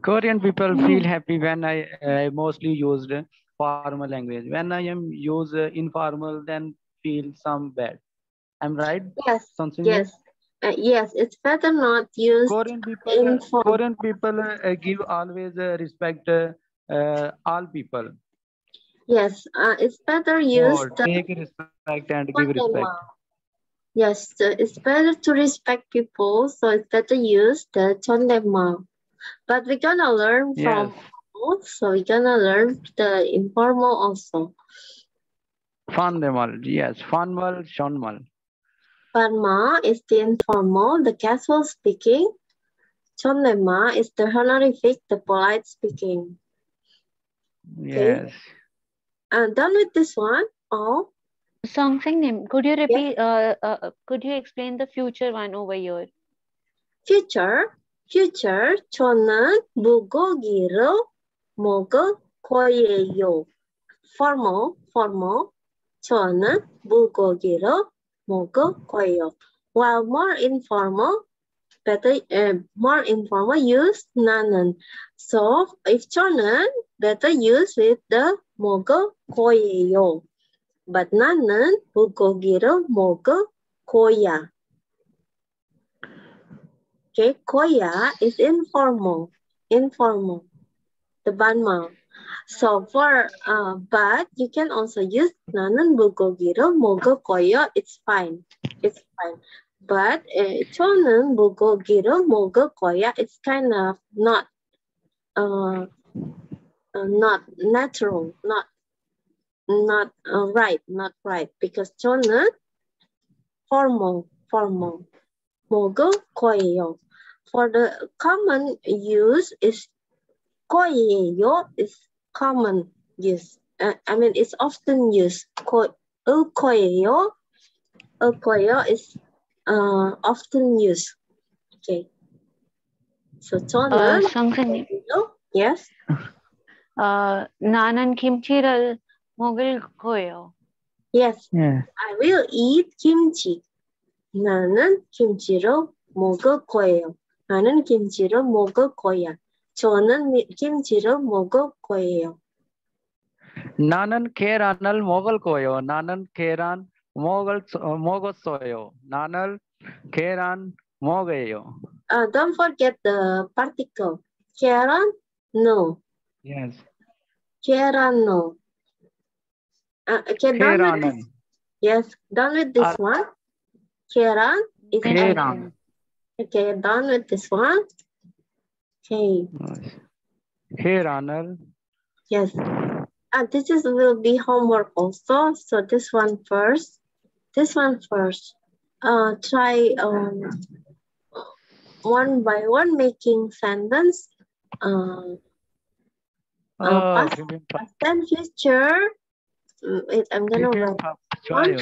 Korean people feel happy when I, I mostly used formal language. When I am use uh, informal, then feel some bad. I'm right? Yes. Something Yes. Uh, yes. It's better not use Korean people, Inform- Korean people uh, give always uh, respect uh, uh, all people. Yes, uh, it's better use Or the take respect and give respect. Yes, it's better to respect people, so it's better use the chonema. But we're gonna learn Yes. from both, so we're gonna learn the informal also. Formal, yes. Formal, formal. Parma is the informal, the casual speaking. Chonema is the honorific, the polite speaking. Yes And done with this one. Oh, Something name. Could you repeat? Uh, uh, could you explain the future one over here? future, future, 저는 물고기를 먹을 거예요. formal, formal, 저는 물고기를 먹을 거예요. While more informal, better, uh, more informal use 나는. So if 저는 better use with the mogo koyo, but nanan none bukogiro mogo koya. Okay, koya is informal, informal, the banma. So for uh, but you can also use nanan bukogiro mogo koyo. It's fine. It's fine. But uh, chonan bukogiro mogo koya. It's kind of not uh uh, not natural, not, not uh, right, not right. Because 저는 formal, formal. 먹을 거예요. For the common use is 거예요 is common use. Uh, I mean it's often used. 거, 을 거예요, 을 거예요 is uh, often used. Okay. So Uh, 저는 something name. yes. Uh, 나는 김치를 먹을 거예요. Yes, Yeah. I will eat kimchi. 나는 김치를 먹을 거예요. 나는 김치를 먹을 거야. 저는 미- 김치를 먹을 거예요. 나는 계란을 먹을 거예요. 나는 계란 먹을 먹었어요. 나는 계란 먹어요. Uh, don't forget the particle. 계란, no. Yes. Cherano. Uh, okay, done with this. Yes, done with this uh, one. Kieran, is kieran Okay, done with this one. Okay. Kieran. Yes. Uh, this is will be homework also. So this one first. This one first. Uh, try um, one by one making sentence. Um, 어, past- 비빔밥. past and future. Mm, Wait, I'm gonna write. 비빔밥 좋아요.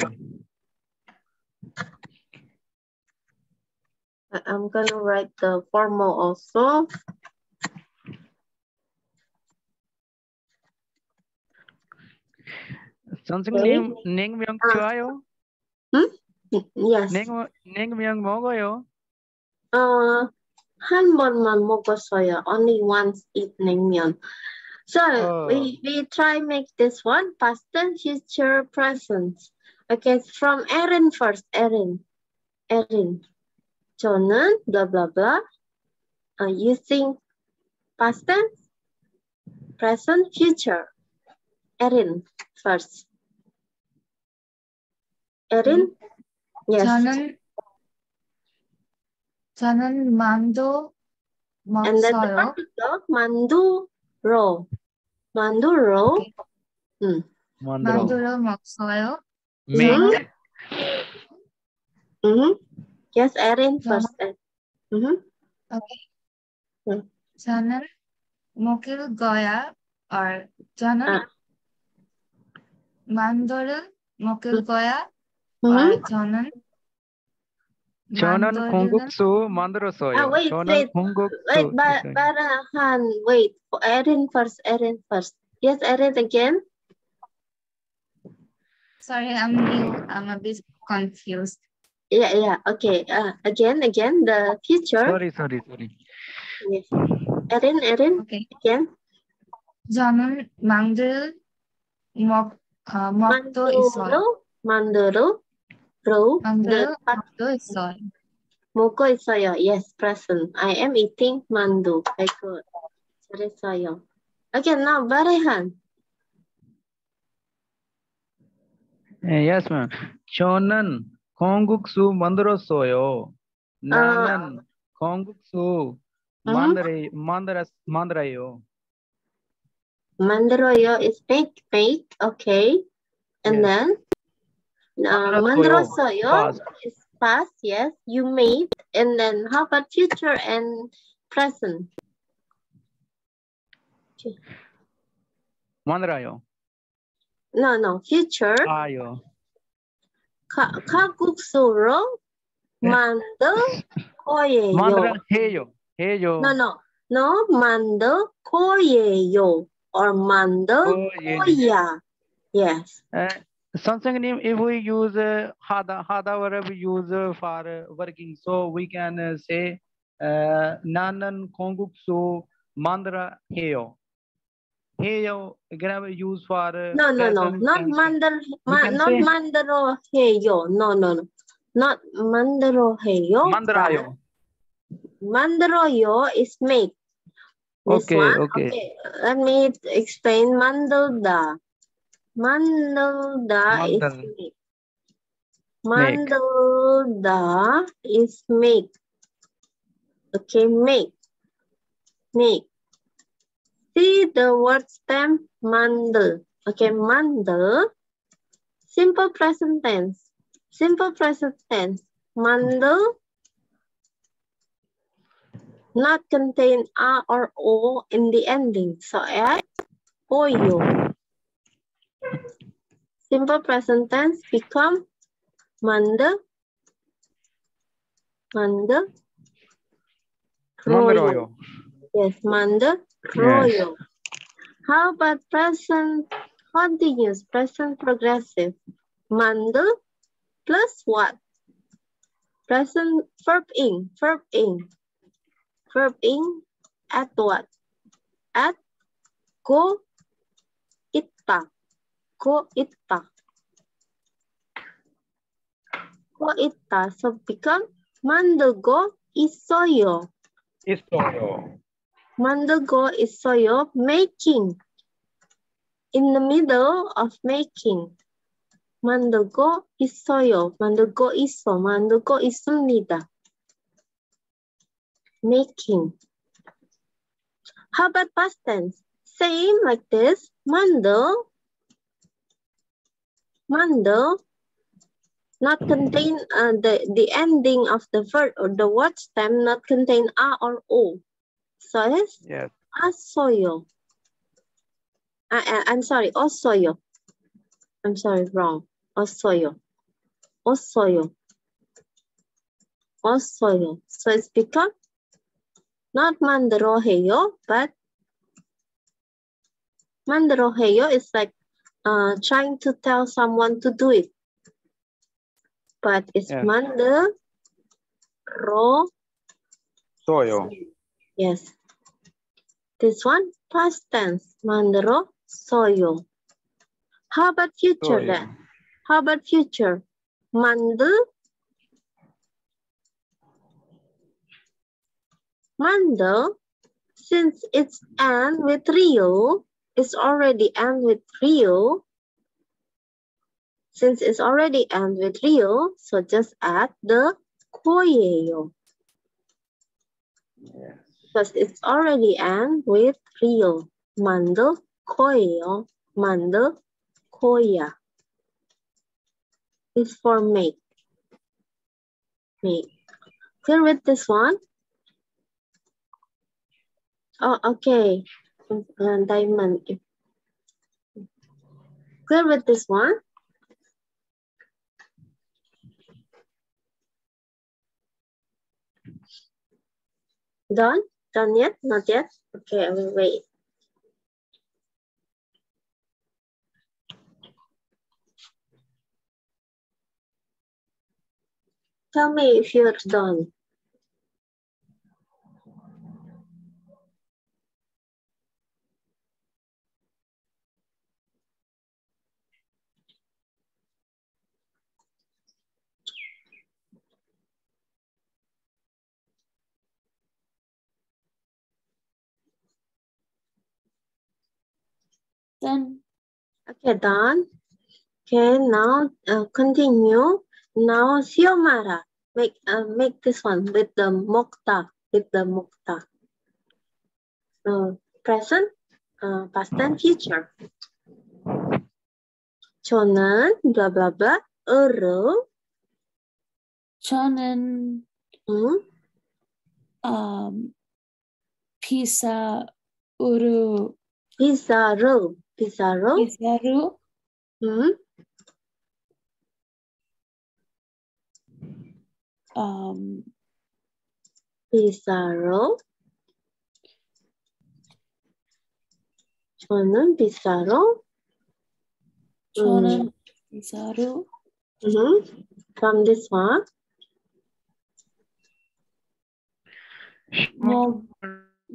I- I'm gonna write the formal also. 선생님 냉면 좋아요? Yes. 냉 냉면 먹어요? Uh, 한 번만 먹었어요. Only once eat 냉면. So Oh. we, we try make this one past tense, future, present. Okay, from Erin first. Erin. Erin. 저는 blah blah blah. Uh, using past tense, present, future. Erin first. Erin? Yes. 저는 저는 만두 And then the 먹어요. particle 만두로. 만두로. Okay. 음. 만들어. 만두를 먹어요. Make. Mm-hmm. Yes, Erin first. Mm-hmm. 저는 먹을 거야. or 저는 아. 만두를 먹을 음. 거야. Mm-hmm. or 저는 저는 만두를 콩국수 만들었어요. Ah, wait, 저는 wait. 콩국수. Wait, but, 있어요. but uh, Han, wait. For Erin first, Erin first. Yes, Erin again. sorry, I'm new. I'm a bit confused. Yeah, yeah. Okay. Uh, again, again, the future. Sorry, sorry, sorry. Yes. Erin, Erin, Okay. again. 저는 만두를 먹 어, 먹고 있어요. 만두로, Ro. Mangga, mangga isoy. Mogo isoyo. Yes, present. I am eating mandu. I go. Sorry, Sarisoyo. Okay, now Barihan. Uh, eh, yes, ma'am. Chonan konguksu mandrosoyo. Uh, Nanan uh, konguksu uh-huh. mandare mandaras mandarayo. Is bake, bake, okay. And yes. then uh, mandroso is past, yes. You made. And then how about future and present? Mandrayo. No, no. Future. Ayo. Ka kaguksuro. Mando. Koyeyo. Mandrayo, hey yo. No, no. No, mando koyeyo. Or mando koya. Yes something name, if we use uh, Hada, Hada where we use uh, for uh, working, so we can uh, say uh, Nanan Konguksu Mandra Heyo. Heyo, grab use for. Uh, no, no, no, not Mandar, ma not say, Mandaro Heyo. No, no, no, not Mandaro Heyo. mandra yo Mandarayo. Mandaroyo is make. Okay, okay, okay. Let me explain Mandalda. Mandalda is make. Mandalda is make. Okay, make. Make. See the word stem mandal. Okay, mandal. Simple present tense. Simple present tense. Mandal not contain R or O in the ending. So add OYO. Simple present tense become manda, manda, royal. Yes, manda, royal. Yes. How about present continuous, present progressive? Manda plus what? Present verb in, verb in. Verb in at what? At go kita. Go ita. Go ita. So become 만들고 있어요. 있어요. 만들고 있어요. Making. In the middle of making. 만들고 있어요. 만들고 있어. 만들고 있습니다. Making. How about past tense? Same like this. 만들. 만들. Not contain uh, the, the ending of the verb or the word stem not contain a or o. So yes, Yes. Asoyo. I, I, I'm sorry, osoyo. I'm sorry, wrong. Osoyo. Osoyo. Osoyo. So it's become not mandaroheyo, but mandaroheyo is like uh, trying to tell someone to do it. But it's Yeah. mandaro soyo. Yes. This one, past tense. Mandro soyo. How about future Soyo. then? How about future? Mandel. Mandel, since it's end with Rio, it's already end with Rio. Since it's already end with Rio, so just add the koyeo. Because it's already end with Rio. Mandel koyeo. Mandel koya. It's for make. Make. Clear with this one? Oh, okay. Uh, diamond. Clear with this one? Done? Done yet? Not yet? Okay, I will wait. Tell me if you're done. Done. Okay, done. Okay, now uh, continue. Now Xiomara make uh, make this one with the mokta, with the mokta. Uh, present, uh, past and future. 저는 blah blah blah 으로 저는 응? um, 피사으로 피사로 Pizarro. Pizarro. Mm. Um, Pizarro. 저는 Pizarro. 저는 음. Pizarro. Mm -hmm. From this one. 뭐,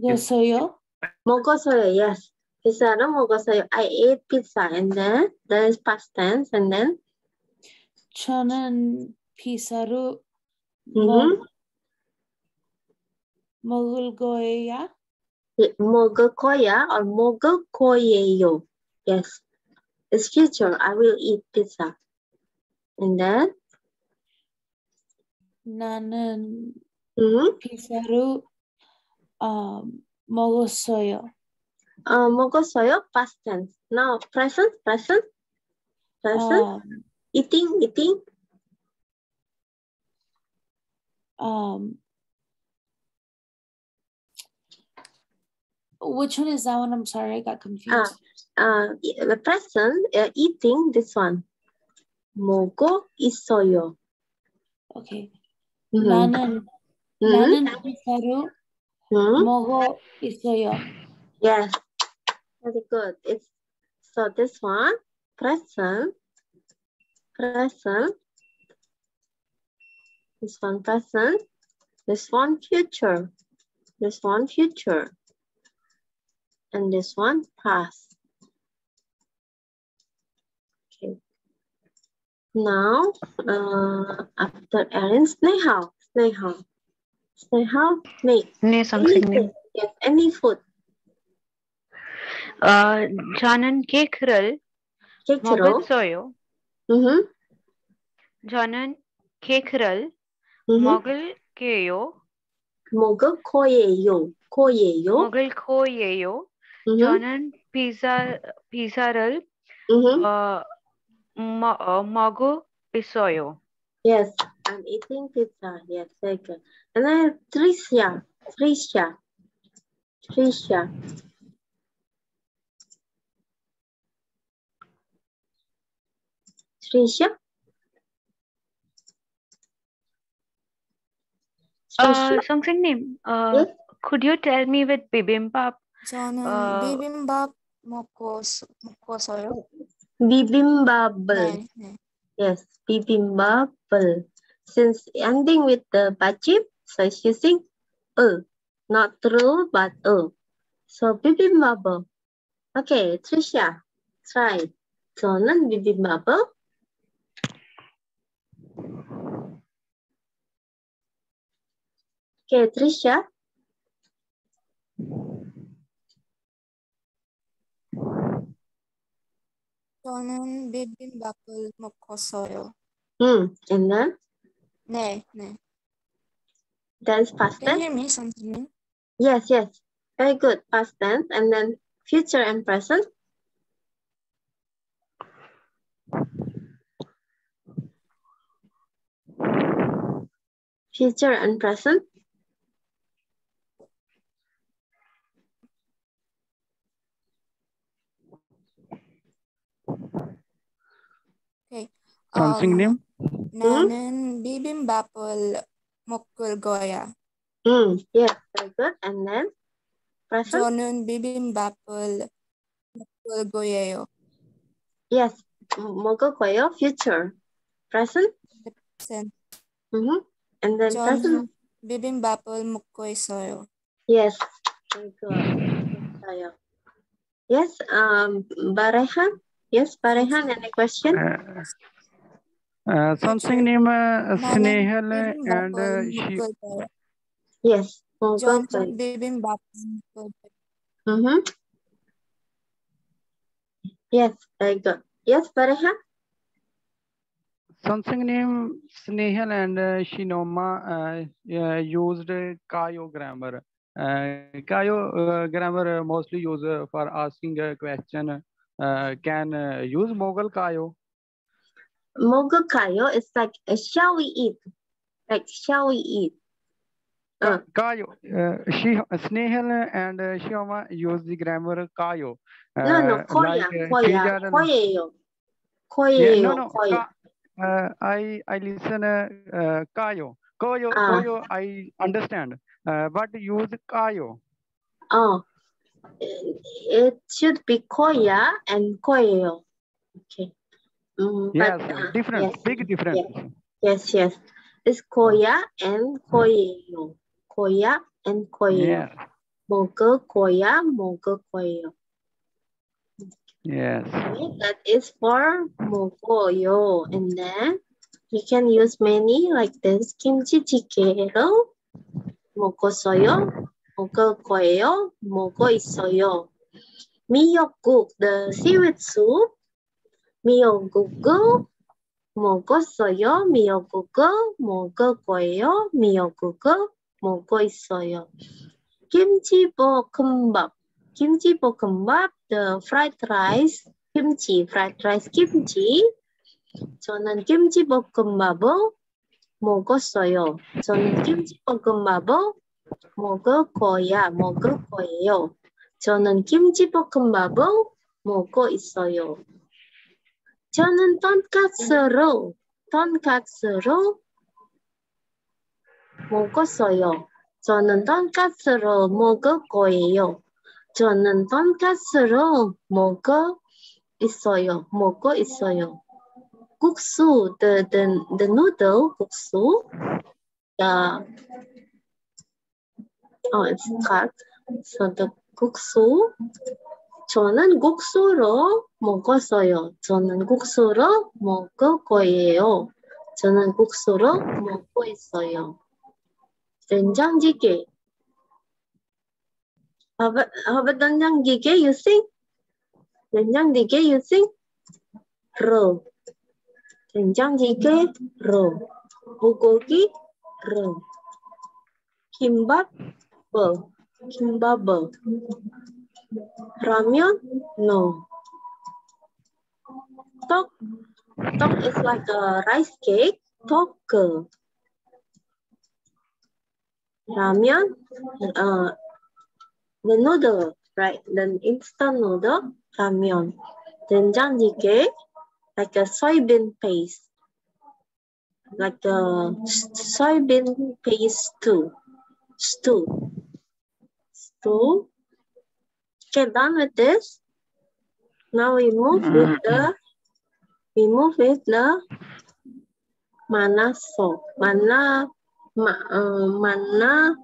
였어요? 먹었어요, yes. 피자를 먹었어요 I ate pizza and then there is past tense and then 저는 피사루 음, 먹, 먹을 거야. 예, 먹을 거야 or 먹을 거예요 yes it's future I will eat pizza and then 나는 음, 피사루 um, 먹었어요. 어, 먹었어요 past tense now present present present Um, eating eating um, which one is that one? I'm sorry, I got confused. uh, the present uh, eating this one 먹고 있어요 Okay. 음, 나는 음, 나는 피사루 음. 먹어 있어요. Yes, Very good. It's so this one present, present. This one present. This one future. This one future. And this one past. Okay. Now, uh, after Erin, Snehal, Snehal, Snehal, make. Need something. Yes, any food. Canan Kekral, Mohammad Soyo. Mm-hmm. Canan Kekral, mm-hmm. Mogul Keyo. Mogul Koyeyo. Koyeyo. Mogul Koyeyo. Mm-hmm. Uh, Yes, I'm eating pizza. Yes, thank you. And then Tricia, Tricia, Tricia. sprechen? Uh, something name. Uh, yes? Could you tell me with bibimbap? 저는 uh, 비빔밥 course. bibimbap, Yes, bibimbap. Since ending with the bachim, so it's using uh, not true, but uh. So bibimbap. Okay, Trisha, try. So non bibimbap. Okay, Trisha. 저는 비빔밥을 먹었어요. Hmm, and then 네, 네. that's past Can you tense. hear me, 선생님? Yes, yes. Very good. Past tense and then future and present. Future and present. Okay. 선생님, 음, 나는 비빔밥을 먹을 거야. Hmm, yes, very good. And then present. 저는 비빔밥을 먹을 거예요. Yes. 음, 먹을 거예요. Future. Present. present. Mm-hmm. And then present. 저는 비빔밥을 먹고 있어요. Yes. Very good. 있어요. Yes. Um, Barehan. Yes, Barehan. Any question? uh, uh, something named uh, Snehal and uh, she. Yes. Mm -hmm. Yes, I got. Yes, Pareha? Something named Snehal and uh, Shinoma uh, uh used uh, Kayo grammar. Uh, Kayo grammar mostly used for asking a question. Uh, can uh, use Mughal Kayo? mogukayo is like, uh, shall we eat? Like, shall we eat? Uh, kayo. Uh, she, uh, Snehal and uh, Shioma use the grammar kayo. Uh, no, no, uh, koya, like, uh, koya, koyeyo. Koyeyo, koye no, no, koye. Uh, I, I listen uh, uh, kayo. Koyo, uh, koyo, I understand. Uh, but use kayo. Oh, it should be koya and koyeyo. Okay. Mm, Yes, but, uh, difference, yes, big difference. Yes, yes. It's koya and ko예요. koya and ko예요. Yes, 먹을 거야, 먹을 거예요. yes. Okay, that is for 먹어요. And then you can use many like this. 김치찌개로 먹었어요. 먹을 거예요. 먹고 있어요. 미역국, the seaweed soup. 미역국을 먹었어요. 미역국을 먹을 거예요. 미역국을 먹고 있어요. 김치볶음밥. 김치볶음밥, the fried rice, 김치, fried rice 김치. 저는 김치볶음밥을 먹었어요. 저는 김치볶음밥을 먹을 거야, 먹을 거예요. 저는 김치볶음밥을 먹고 있어요. 저는 돈까스로, 돈까스로 먹었어요. 저는 돈까스로 먹을 거예요. 저는 돈까스로 먹고 있어요. 먹고 있어요. 국수, the, the, the noodle, 국수. The, oh, it's cut. So the 국수. 저는 국수로 먹었어요. 저는 국수로 먹을 거예요. 저는 국수로 먹고 있어요. 된장찌개. About, about 된장찌개? You sing? 된장찌개, you sing? 로. 된장찌개, 로. 불고기, 로. 김밥, 버. 김밥, 버. Ramyun? No. Tok. Tok is like a rice cake. Tok. Ramyun? Uh, the noodle, right? The instant noodle, Ramyun. Then cake, like a soybean paste. Like a soybean paste stew. Stew. Stew. Okay, done with this. Now we move with the, we move with the mana soup. Mana, ma, uh, mana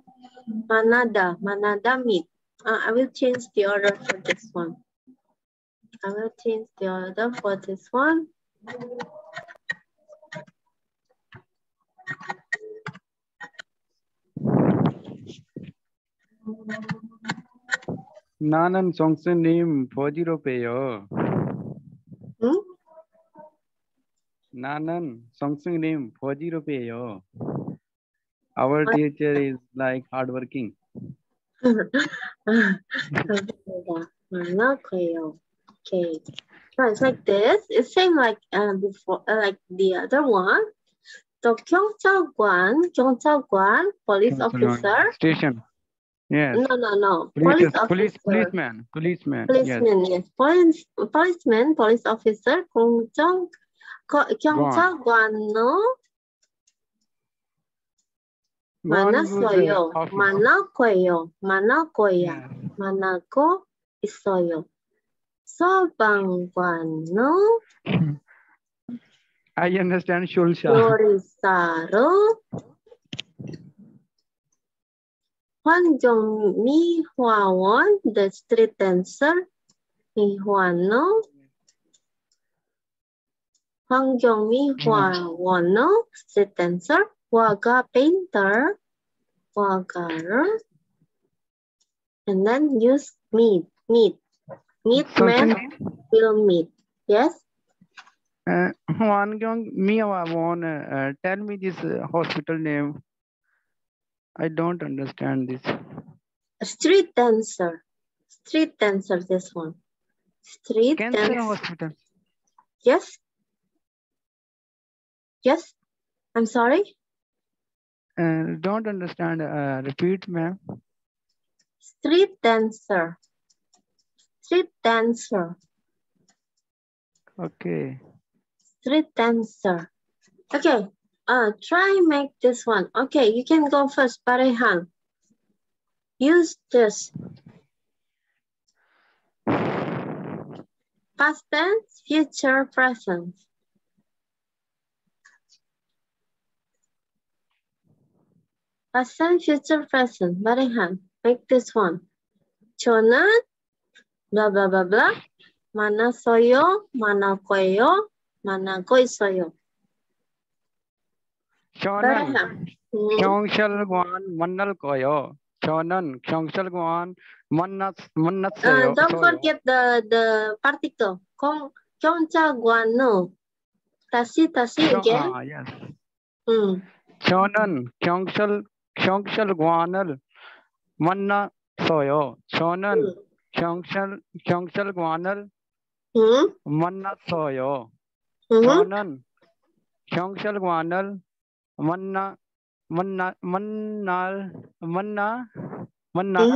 Manada, Manada meet. Uh, I will change the order for this one. I will change the order for this one. 나는 정수님 보지로 빼요. Hmm? 나는 정수님 보지로 빼요. Our teacher is like hardworking. Manakweyo. Okay. So it's like this. It's same like uh, before, uh, like the other one. So 경찰관, 경찰관, police officer. Station. Yes. No, no, no. Police, Police police, officer. policeman, policeman. Yes. Policeman, yes. Police, policeman, police officer, 공정, 거, 경찰관으로 One who's, uh, 많았어요. officer. 많았고요. 많았고요. Yeah. 만나고 있어요. 소방관으로 I understand Shulsha. 요리사로 Juan Jong Mi Juan the street dancer. Mi Juan no. Juan Jong Mi Juan no street dancer. Waga painter. Waga. And then use meat. Meat. Meat man will meet. Yes. Uh, Jong Mi Juan, Won, uh, tell me this uh, hospital name. I don't understand this. street dancer street dancer this one street Cancer dancer hospital. yes yes i'm sorry Uh, don't understand. Uh, repeat, ma'am. street dancer street dancer Okay. street dancer okay uh try make this one okay you can go first Parehan. use this past tense future present past tense future present Parehan. make this one 저는 blah blah blah blah 만났어요 만나고요 만나고 있어요 Shonan, Kyongshal Guan, Manal Koyo. Shonan, Kyongshal Guan, Manat, Manat Soyo. Don't forget the, the particle. Kong, Kyongcha Guan, no. Tasi, tasi again. Ah, yes. Mm. Shonan, Kyongshal, Kyongshal Guanal, Manna Soyo. Shonan, mm. Kyongshal, Kyongshal Guanal, mm. Manna Soyo. Mm -hmm. Shonan, Kyongshal Guanal, Manna Manna मन्नाल Manna Manna mm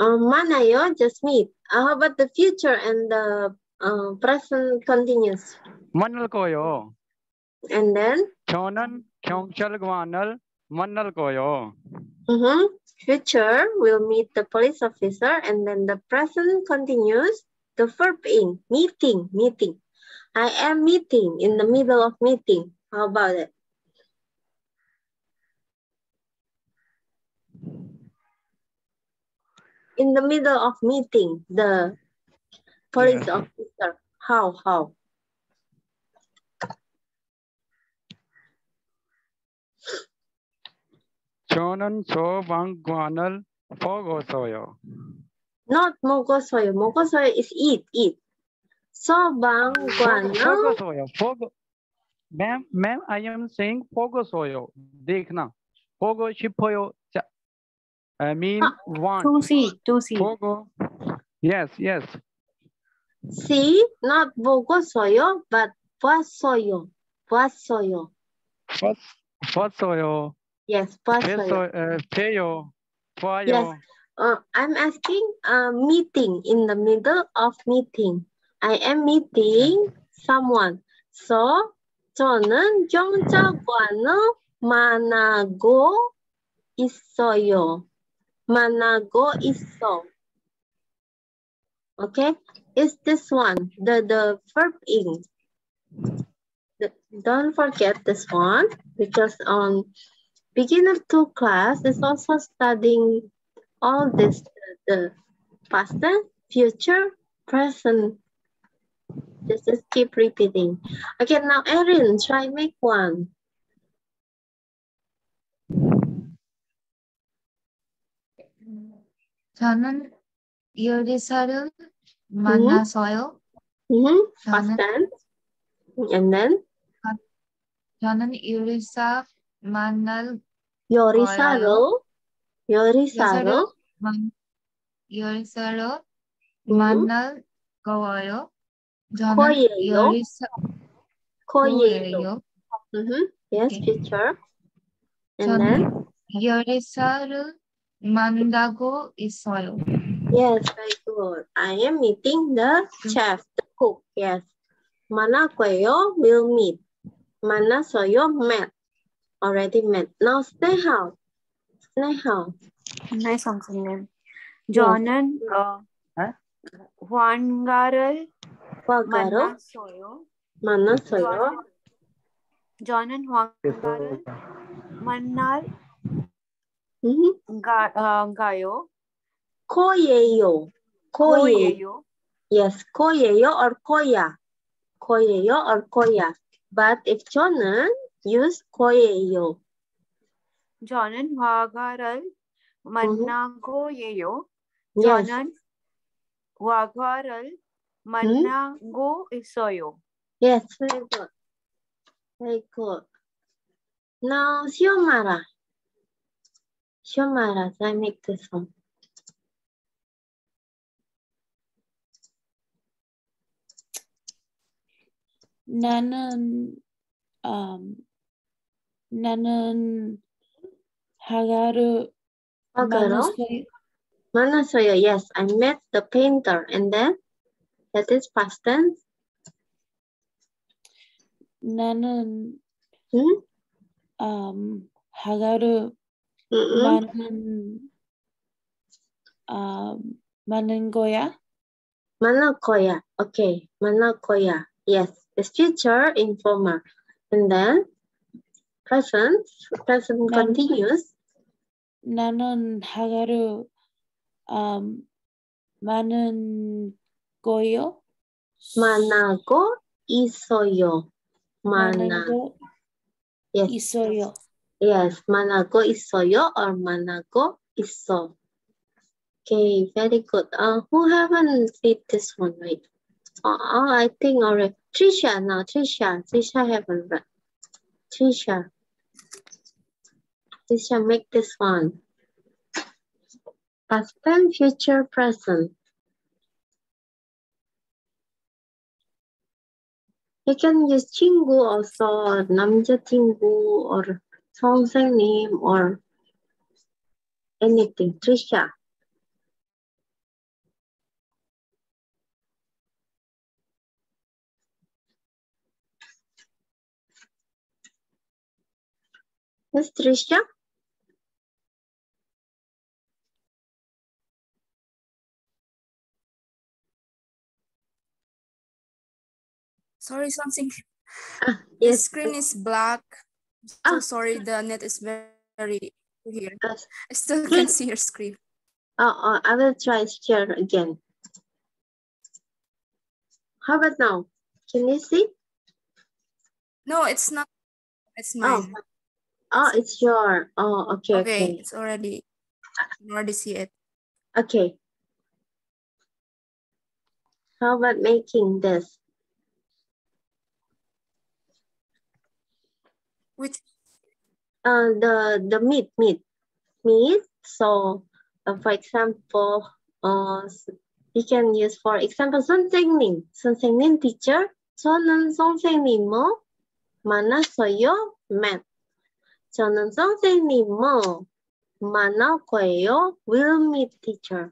-hmm. mannayo just meet uh, how about the future and the uh, present continuous? manal koyo and then? chonan kyongchal gwanal manal koyo mm -hmm. future will meet the police officer and then the present continues. the verb in meeting meeting. I am meeting in the middle of meeting. How about it? in the middle of meeting the police Yeah. officer how how 저는 소방관을 보고서요. not 먹었어요 먹었어요 is eat eat 소방관을 보고서요. 보고 Ma'am, ma'am, I am saying 보고서요. देखना. 보고 싶어요. 자, I mean want. To see, to see. 보고. Yes, yes. see not 먹었어요 but 봤어요 봤어요 봤, 봤어요. yes 봤어요 뵀어요. 에, 봬요. 봐요. Yes. uh, I'm asking a meeting in the middle of meeting I am meeting someone so 저는 경찰관을 만나고 있어요. 만나고 있어. Okay, it's this one, the, the verb in. The- don't forget this one because um beginner two class is also studying all this, the past tense, future, present. Just, just keep repeating. Okay, now Erin, try make one. 저는 요리사를 만났어요. Mm-hmm. 저는. And then 저는 요리사 만날 요리사로, 요리사로, 만 요리사로 음. 만날 거예요. 저는 거예요? 요리사 거예요. 거예요. Mm-hmm. Yes, Okay. future. And then, 저는 요리사를 만나고 있어요. yes, very good. I am meeting the chef, the cook. Yes. 만나고요, will meet. 만났어요, met. Already met. Now stay house. Stay house. 네, 선생님. 저는 어, Juan Garel, Manna Soyo, Manna Soyo, John and Juan Garel, Mannar mm-hmm. Ga, uh, Gayo, Koyeyo, Koyeyo, yes, Koyeyo or Koya, Koyeyo or Koya. But if Jonan, use Koyeyo. Jonan Wagaral, Manna mm-hmm. Koyeyo, Jonan yes. 화가를 만나고 있어요. Yes, very good. Very good. Now, Xiomara. Xiomara, I make this one. 나는 um 나는 하가를 만났어요. 만났어요. Yes, I met the painter. And then, that is past tense. 나는 응? um 하가를 Mm-mm. 많은 um 많은 거야. 만날 거야. Okay, 만날 거야. Yes, it's future informal. And then, present, present 난- continuous. 나는 하가를 um 많은 거요. 만나고 있어요. 많은 만나. 거 Yes. 있어요. Yes, 만나고 있어요 or 만나고 있어. Okay, very good. Uh, who haven't read this one, right? Uh, uh, I think already. Trisha, now Trisha. Trisha haven't read. Trisha. Trisha, make this one. Past tense, future, present. You can use 친구 also, 남자친구 or 선생님 or anything. Trisha. Yes, Trisha? Sorry, something. Ah, The screen is black. Ah. So sorry, the net is very here. Uh, I still screen- can see your screen. Oh, oh, I will try share again. How about now? Can you see? No, it's not. It's Oh, mine. oh, it's your. Oh, okay, okay, okay, it's already. I can already see it. okay. How about making this? Which Uh, the the meat, meat, meat. So, uh, for example, uh, s- we can use for example 선생님, 선생님 teacher. 저는 선생님을 만났어요. met. 저는 선생님을 만날 거예요. will meet teacher.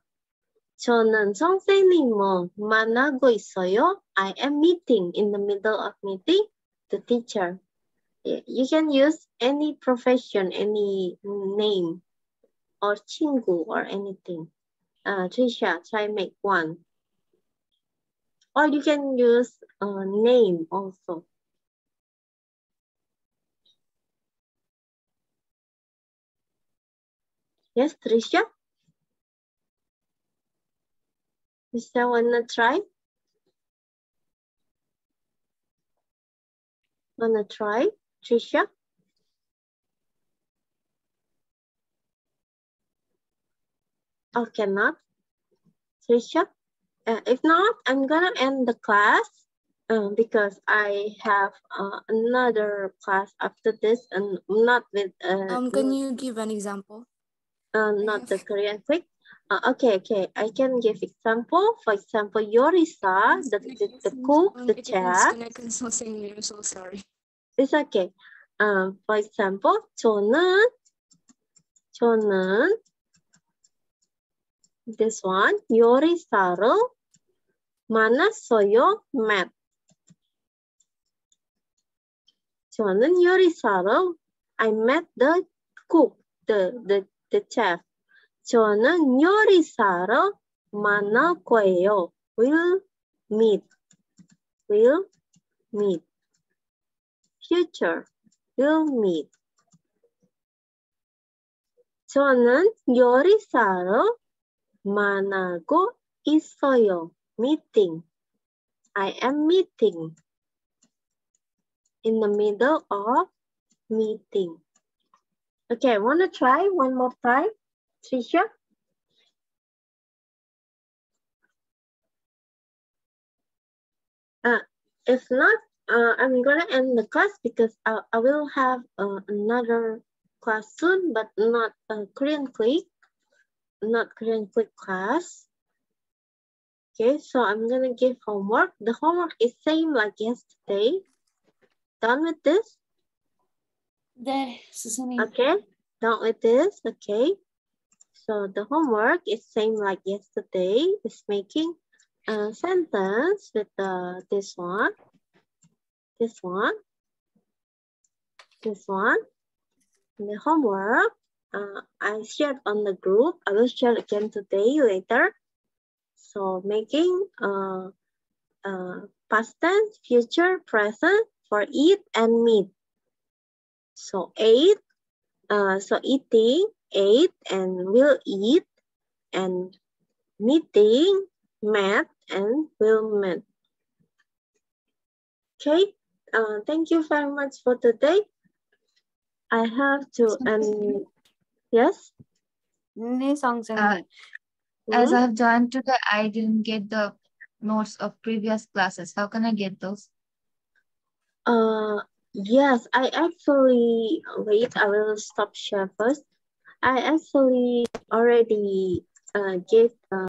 저는 선생님을 만나고 있어요. I am meeting in the middle of meeting the teacher. you can use any profession, any name, or 친구, or anything. Uh, Trisha, try make one. Or you can use a name also. Yes, Trisha? Trisha wanna try? Wanna try, Trisha? Oh, cannot. Trisha? Uh, if not, I'm gonna end the class uh, because I have uh, another class after this and not with uh, Um, can you give an example? uh, not the Korean Click. Uh, okay, okay. I can give example. For example, Yorisa, the, the, the cook, the chef. I'm so sorry. It's okay. Um, for example, 저는 저는 this one 요리사로 만났어요. met. 저는 요리사로 I met the cook, the the the chef. 저는 요리사로 만날 거예요. Will meet. Will meet. Future. Will meet. 저는 요리사로 만나고 있어요. Meeting. I am meeting. In the middle of meeting. Okay, wanna try one more time? Trisha? Uh, if not, uh, I'm gonna end the class because I, I will have uh, another class soon, but not a Korean click, not Korean click class. Okay, so I'm gonna give homework. The homework is same like yesterday. Done with this? 네, 선생님. Okay, done with this, okay. So the homework is same like yesterday. It's making a sentence with the, this one, this one, this one. And the homework, uh, I shared on the group. I will share again today later. So making uh, uh, past tense, future, present for eat and meet. So eat, uh, so eating, ate and will eat, and meeting, met and will meet. Okay, uh, thank you very much for today. I have to, and yes? Uh, as. I've joined today, I didn't get the notes of previous classes. How can I get those? Uh, yes, I actually, wait, I will stop share first. I actually already uh, gave the